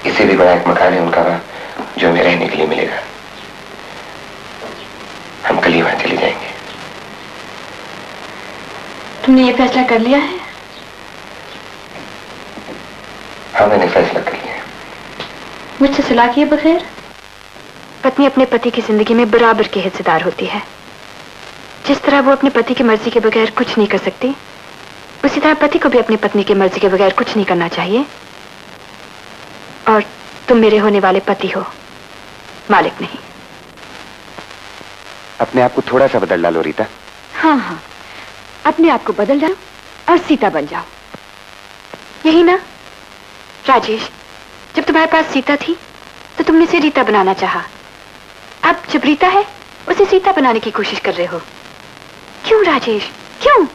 इससे भी बड़ा एक मकान है उनका वहाँ जो हमें रहने के लिए मिलेगा। हम कल ही वहाँ चले जाएँगे। तुमने ये फैसला कर लिया है? हाँ मैंने फैसला कर लिया मुझसे सलाह किए बगैर? पत्नी अपने पति की ज़िंदगी में बराबर की हिस्सेदार होती है। जिस तरह वो अपने पति की मर्ज़ी के बगैर कुछ नहीं कर सकती उसी तरह पति को भी अपनी पत्नी की मर्ज़ी के बगैर कुछ नहीं करना चाहिए। और तुम मेरे होने वाले पति हो मालिक नहीं। अपने आप को थोड़ा सा बदल डालो रीता। हाँ हाँ। अपने आप को बदल जाओ और सीता बन जाओ। यही ना? राजेश जब तुम्हारे पास सीता थी तो तुमने इसे रीता बनाना चाहा। अब जब रीता है उसे सीता बनाने की कोशिश कर रहे हो। क्यों राजेश? क्यों?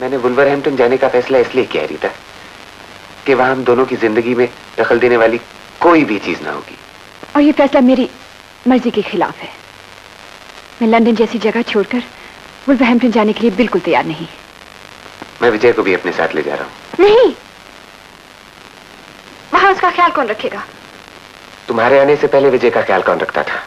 मैंने वुल्वरहैम्पटन जाने का फैसला इसलिए किया रीता कि वहाँ हम दोनों की ज़िंदगी में दखल देने वाली कोई भी चीज़ ना होगी। और ये फैसला मेरी मर्ज़ी के खिलाफ है। मैं लंदन जैसी जगह छोड़कर वुल्वरहैम्पटन जाने के लिए बिल्कुल तैयार नहीं। मैं विजय को भी अपने साथ ले जा रहा हूँ। नहीं! वहाँ उसका ख्याल कौन रखेगा? तुम्हारे आने से पहले विजय का ख्याल कौन रखता था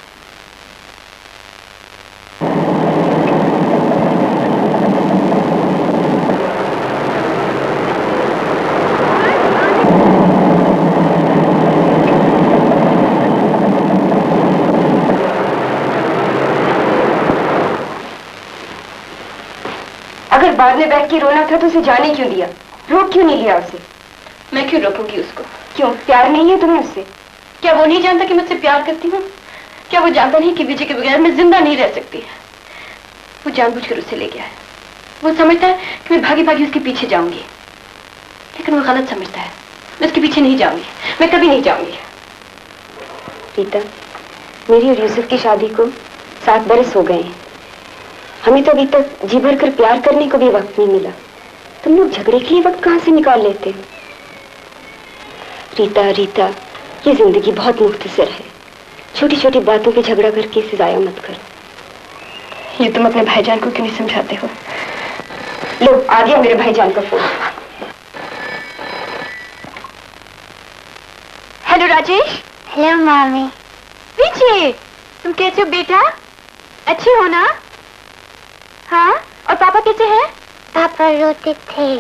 अगर बाद में बैठ के रोना था तो उसे जाने क्यों दिया? रोक क्यों नहीं लिया उसे? मैं क्यों रोकूँगी उसको? क्यों? प्यार नहीं है तुम्हें उससे? क्या वो नहीं जानता कि मुझसे प्यार करती हूँ? क्या वो जानता नहीं कि विजय के बगैर मैं ज़िंदा नहीं रह सकती? वो जानबूझकर उसे ले गया है। वो समझता है कि मैं भागी भागी उसके पीछे जाऊँगी। लेकिन वो गलत समझता है। मैं उसके पीछे नहीं जाऊँगी। मैं कभी नहीं जाऊँगी। रीता मेरी और यूसुफ की शादी को सात बरस हो गए हैं। हमें तो अभी तक जी भर कर प्यार करने को भी वक्त नहीं मिला। तुम लोग झगड़े के लिए वक्त कहाँ से निकाल लेते? हो रीता रीता ये ज़िंदगी बहुत मुख्तसर है। छोटी छोटी बातों पे झगड़ा करके इसे जाया मत करो। ये तुम अपने भाईजान को क्यों नहीं समझाते हो? लो आ गया मेरे भाईजान का फ़ोन। हेलो राजेश। हेलो मामी। विजय तुम कैसे हो बेटा? अच्छे हो ना? हाँ? और पापा कैसे हैं? पापा रोते थे।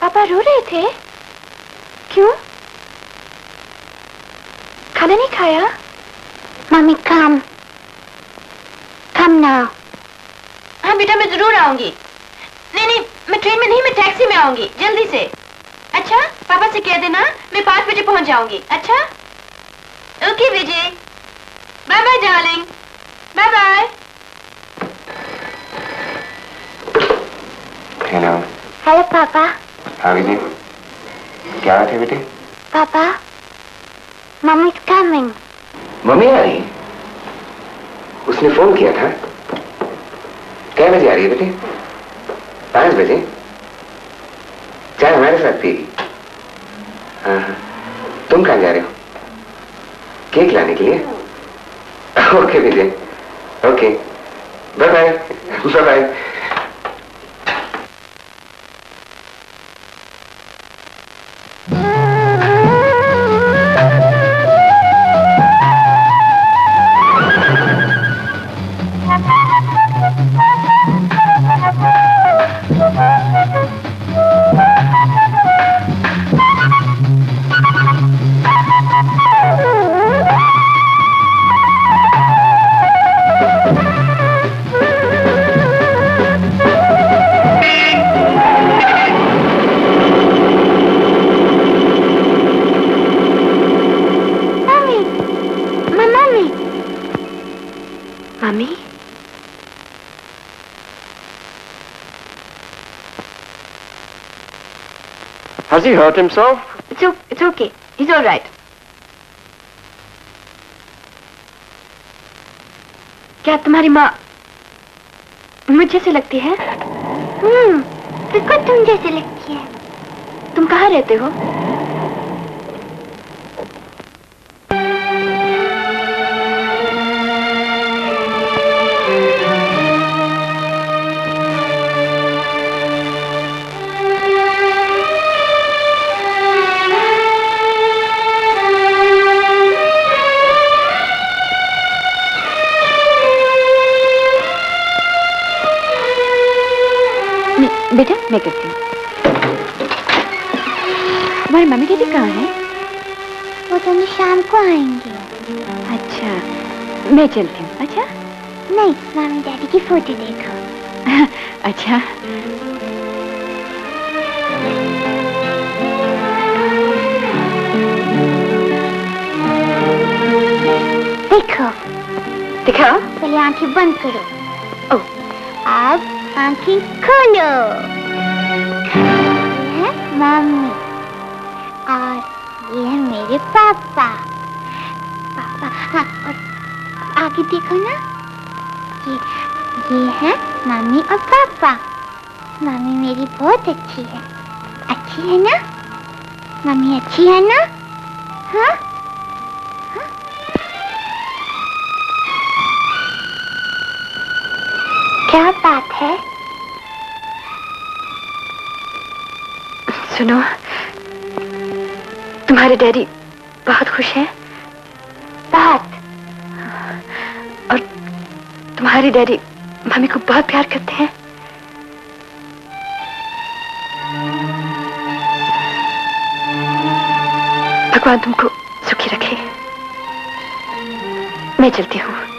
पापा रो रहे थे? क्यों? खाना नहीं खाया? मम्मी कम। कम ना। हाँ बेटा मैं ज़रूर आऊँगी। नहीं नहीं मैं ट्रेन में नहीं मैं टैक्सी में आऊँगी जल्दी से। अच्छा पापा से कह देना मैं पाँच बजे पहुँच जाऊँगी। अच्छा? Okay Vijay bye bye darling bye bye hello hello papa हाँ विजय क्या बात है बेटे पापा मम्मी कमिंग मम्मी आ रही उसने फ़ोन किया था कै बजे आ रही है बेटे पाँच बजे चाय हमारे साथ पिएगी हाँ हाँ तुम कहाँ जा रहे हो केक लाने के लिए okay Vijay okay bye bye bye bye Has he hurt himself? It's, it's okay. He's all right. क्या तुम्हारी माँ मुझे से लगती है हम्म बिल्कुल तुम जैसे लगती है तुम कहाँ रहते हो मैं चलती हूँ। अच्छा? नहीं मम्मी डैडी की फ़ोटो देखो। अच्छा। देखो। दिखाओ। पहले आँखें बंद करो। ओ। अब आँखें खोलो। है? मम्मी और देखो ना। ये ये है मम्मी और पापा। मम्मी मेरी बहुत अच्छी है। अच्छी है ना? मम्मी अच्छी है ना? हाँ? क्या बात है? सुनो, तुम्हारे डैडी बहुत खुश हैं। तुम्हारे डैडी मम्मी को बहुत प्यार करते हैं। भगवान तुमको सुखी रखे। मैं चलती हूँ।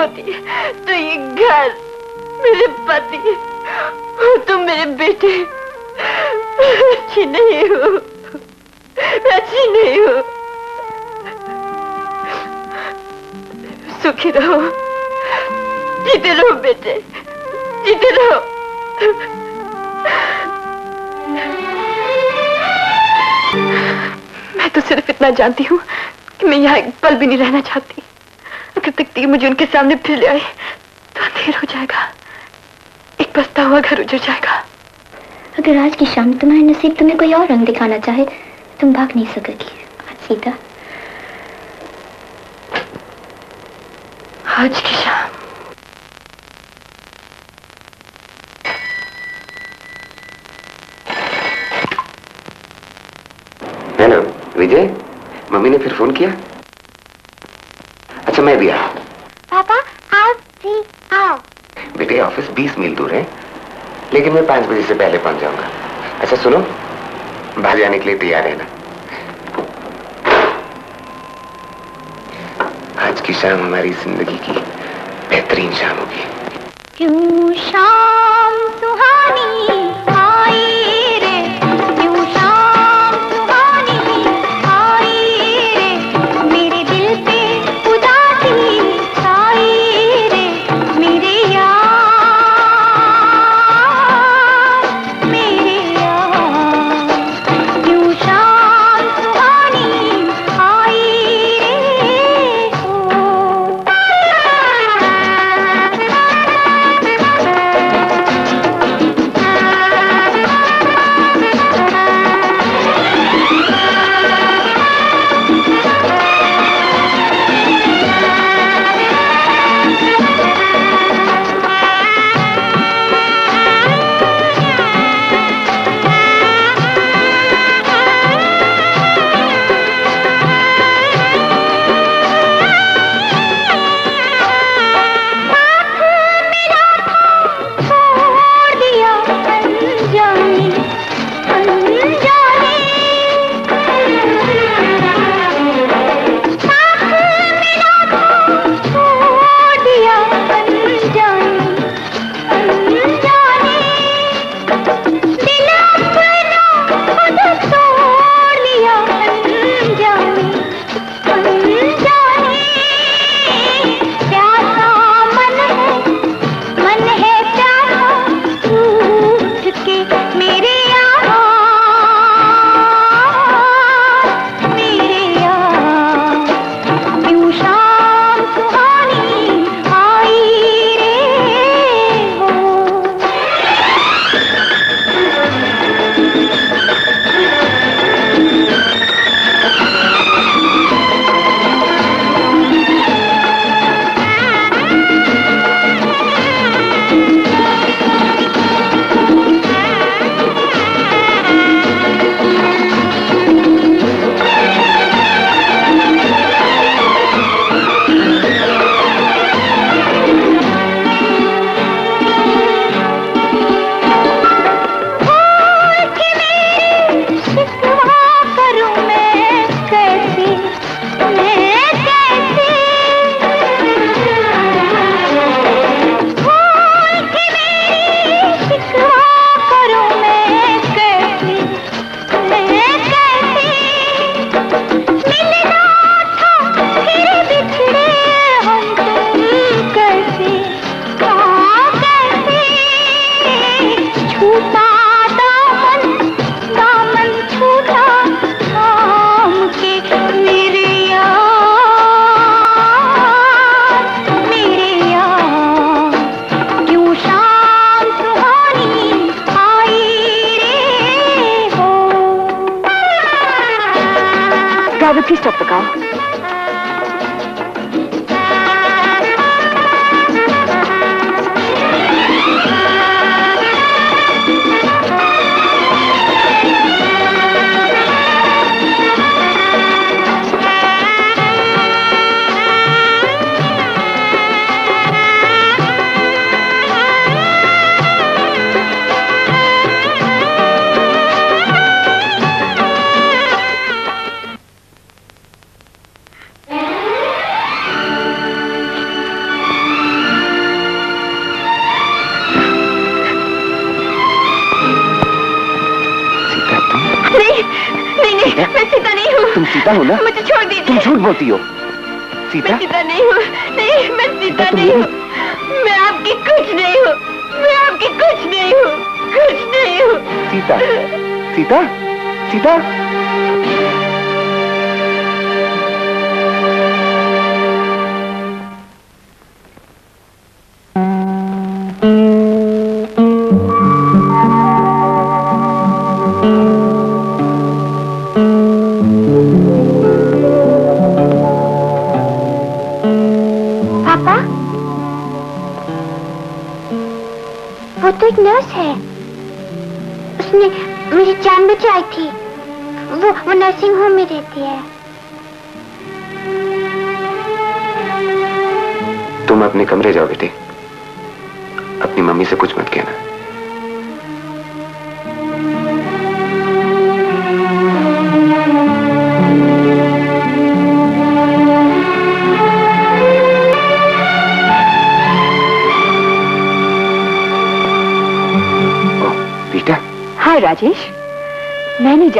होती तो ये घर मेरे पति तुम मेरे बेटे, अच्छी नहीं हो, अच्छी नहीं हो। सुखी रहो, जीते रहो बेटे, जीते रहो। मैं तो सिर्फ़ इतना जानती हूँ कि मैं यहाँ एक पल भी नहीं रहना चाहती। अगर तकदीर मुझे उनके सामने फिर ले आई तो अंधेर हो जाएगा। एक बसता हुआ घर उजड़ जाएगा। अगर आज की शाम तुम्हारे नसीब तुम्हें कोई और रंग दिखाना चाहे तुम भाग नहीं सकोगी। सीता। आज की शाम। विजय मम्मी ने फिर फ़ोन किया? अच्छा मैं भी आ पापा आओ जी आओ। बेटे ऑफ़िस 20 मील दूर है लेकिन मैं पाँच बजे से पहले पहुँच जाऊँगा। अच्छा सुनो बाहर जाने के लिए तैयार है ना आज की शाम हमारी ज़िंदगी की बेहतरीन शाम होगी। क्यों शाम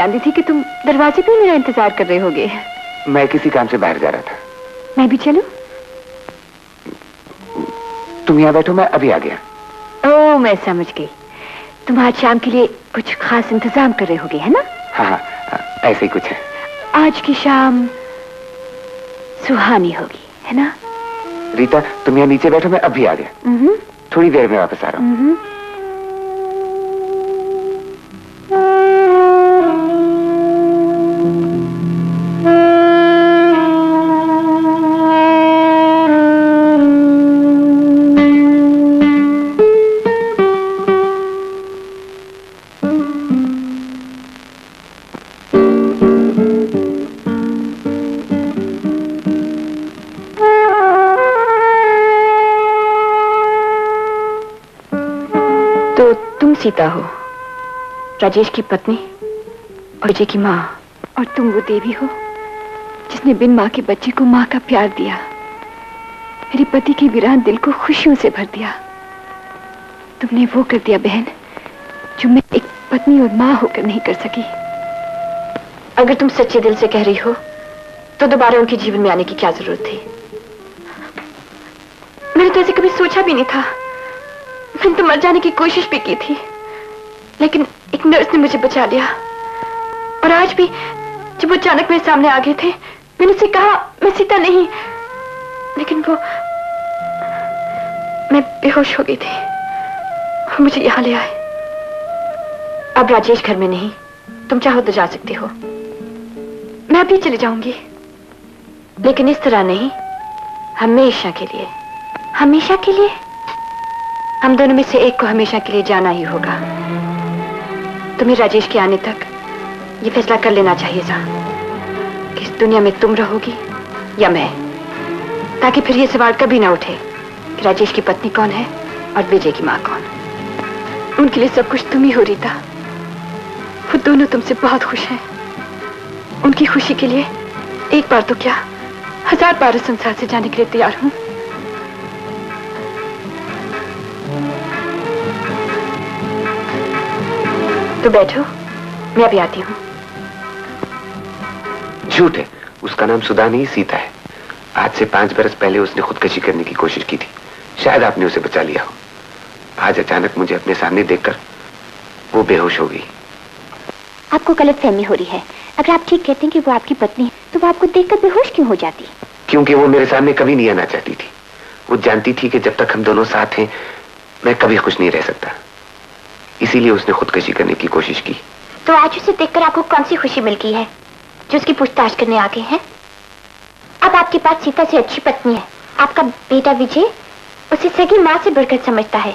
जानती थी कि तुम दरवाजे पे मेरा इंतज़ार कर रहे होगे। मैं किसी काम से बाहर जा रहा था। मैं भी चलूँ? तुम यहाँ बैठो मैं अभी आ गया। ओ मैं समझ गई। तुम आज शाम के लिए कुछ खास इंतज़ाम कर रहे होगे है ना? हाँ हाँ ऐसे ही कुछ है। आज की शाम सुहानी होगी है ना? रीता तुम यहाँ नीचे बैठो मैं अभी आ गया। हम्म, थोड़ी देर में वापस आ रहा हूँ। सीता हो, राजेश की पत्नी और विजय की माँ। और तुम वो देवी हो, जिसने बिन माँ के बच्चे को माँ का प्यार दिया, मेरे पति के वीरान दिल को खुशियों से भर दिया। तुमने वो कर दिया बहन, जो मैं एक पत्नी और माँ होकर नहीं कर सकी। अगर तुम सच्चे दिल से कह रही हो तो दोबारा उनके जीवन में आने की क्या ज़रूरत थी? मैंने तो ऐसे कभी सोचा भी नहीं था। मैंने तो मर जाने की कोशिश भी की थी। लेकिन एक नर्स ने मुझे बचा लिया। और आज भी जब वो अचानक मेरे सामने आ गए थे, मैंने उसे कहा, मैं सीता नहीं। लेकिन वो मैं बेहोश हो गई थी। और मुझे यहाँ ले आए। अब राजेश घर में नहीं। तुम चाहो तो जा सकती हो। मैं अभी चली जाऊँगी। लेकिन इस तरह नहीं। हमेशा के लिए। हमेशा के लिए? हम दोनों में से एक को हमेशा के लिए जाना ही होगा। तुम्हें राजेश के आने तक ये फैसला कर लेना चाहिए था कि इस दुनिया में तुम रहोगी या मैं? ताकि फिर ये सवाल कभी ना उठे कि राजेश की पत्नी कौन है और विजय की माँ कौन। उनके लिए सब कुछ तुम ही हो, रीता। वो दोनों तुमसे बहुत खुश हैं। उनकी खुशी के लिए एक बार तो क्या हज़ार बार संसार से जाने के लिए तैयार हूँ? तो बैठो। मैं अभी आती हूँ। झूठ है। उसका नाम सुधा नहीं सीता है। आज से पाँच बरस पहले उसने खुदकशी करने की कोशिश की थी। शायद आपने उसे बचा लिया हो। आज अचानक मुझे अपने सामने देखकर वो बेहोश हो गई। आपको गलत फहमी हो रही है। अगर आप ठीक कहते हैं कि वो आपकी पत्नी है तो वो आपको देखकर बेहोश क्यों हो जाती? क्योंकि वो मेरे सामने कभी नहीं आना चाहती थी। वो जानती थी कि जब तक हम दोनों साथ हैं मैं कभी खुश नहीं रह सकता। इसीलिए उसने खुदकशी करने की कोशिश की। तो आज उसे देखकर आपको कौन सी खुशी मिल गई है, जो उसकी पूछताछ करने आ गए हैं? अब आपके पास सीता से अच्छी पत्नी है। आपका बेटा विजय उसे सगी माँ से बढ़कर समझता है।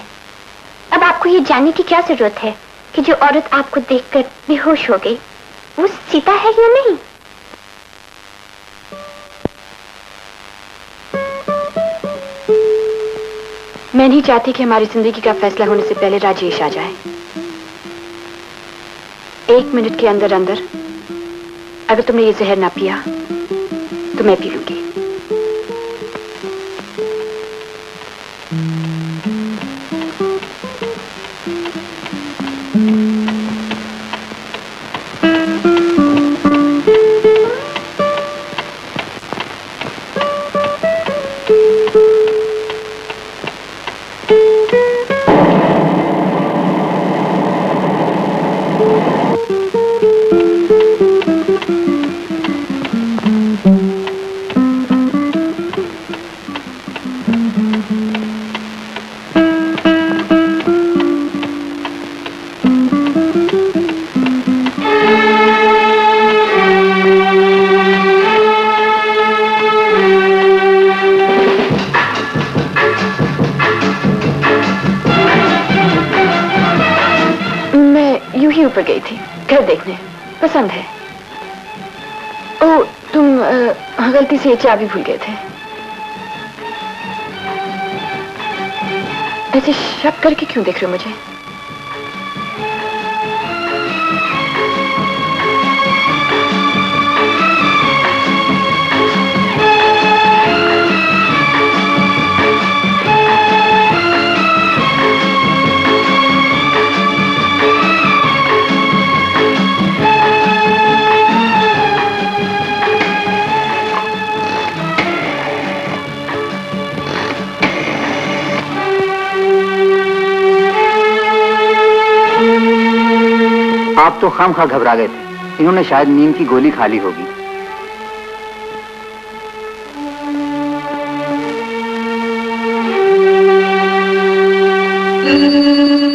अब आपको ये जानने की क्या ज़रूरत है कि जो औरत आपको देखकर बेहोश हो गई, वो सीता है या नहीं? मैं नहीं चाहती कि हमारी ज़िंदगी का फैसला होने से पहले राजेश आ जाए। एक मिनट के अंदर अंदर अगर तुमने ये जहर ना पिया तो मैं पी लूँगी। से चाबी भूल गए थे। ऐसे शक करके क्यों देख रहे हो मुझे? तो खाम खा घबरा गए थे। इन्होंने शायद नींद की गोली खा ली होगी।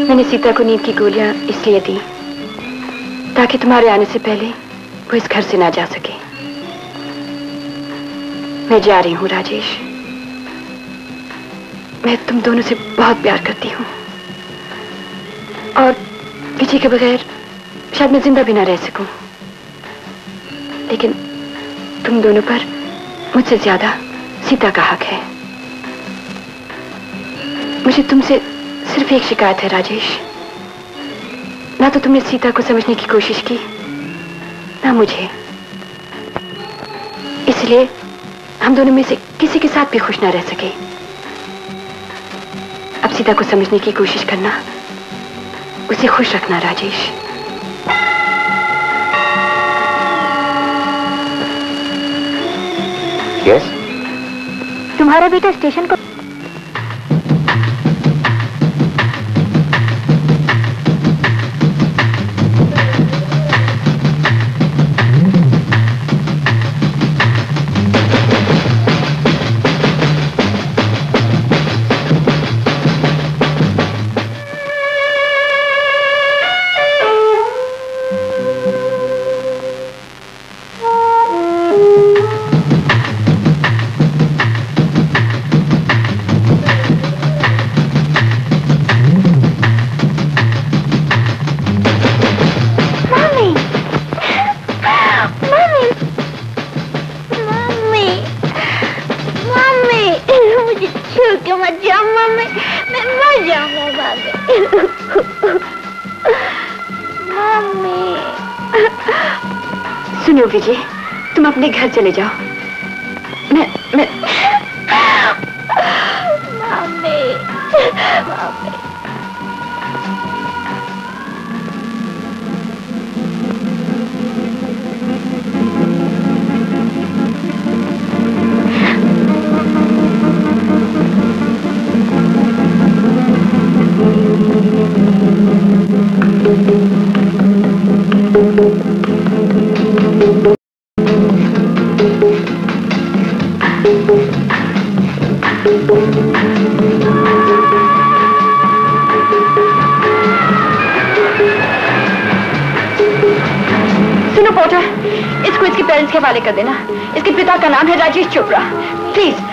मैंने सीता को नींद की गोलियाँ इसलिए दी, ताकि तुम्हारे आने से पहले वो इस घर से ना जा सके। मैं जा रही हूँ, राजेश। मैं तुम दोनों से बहुत प्यार करती हूँ। और विजय के बगैर शायद मैं ज़िंदा भी ना रह सकूँ? लेकिन तुम दोनों पर मुझसे ज़्यादा सीता का हक है। मुझे तुमसे सिर्फ़ एक शिकायत है, राजेश। ना तो तुमने सीता को समझने की कोशिश की, ना मुझे। इसलिए हम दोनों में से किसी के साथ भी खुश ना रह सके। अब सीता को समझने की कोशिश करना, उसे खुश रखना, राजेश। यस तुम्हारा बेटा स्टेशन को मत जाओ मम्मी मैं मर जाऊँगा मम्मी। सुनो विजय तुम अपने घर चले जाओ। मैं मैं मम्मी। कर देना। इसके पिता का नाम है राजेश चोपड़ा। प्लीज़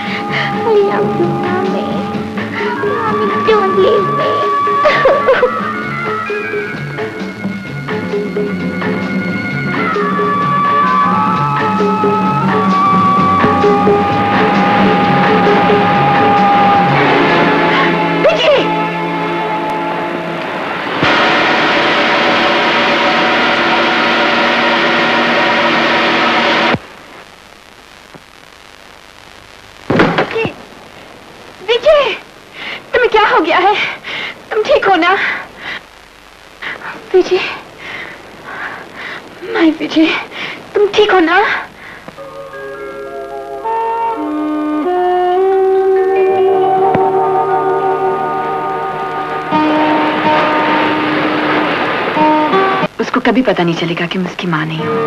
भी पता नहीं चलेगा कि मैं उसकी माँ नहीं हूँ।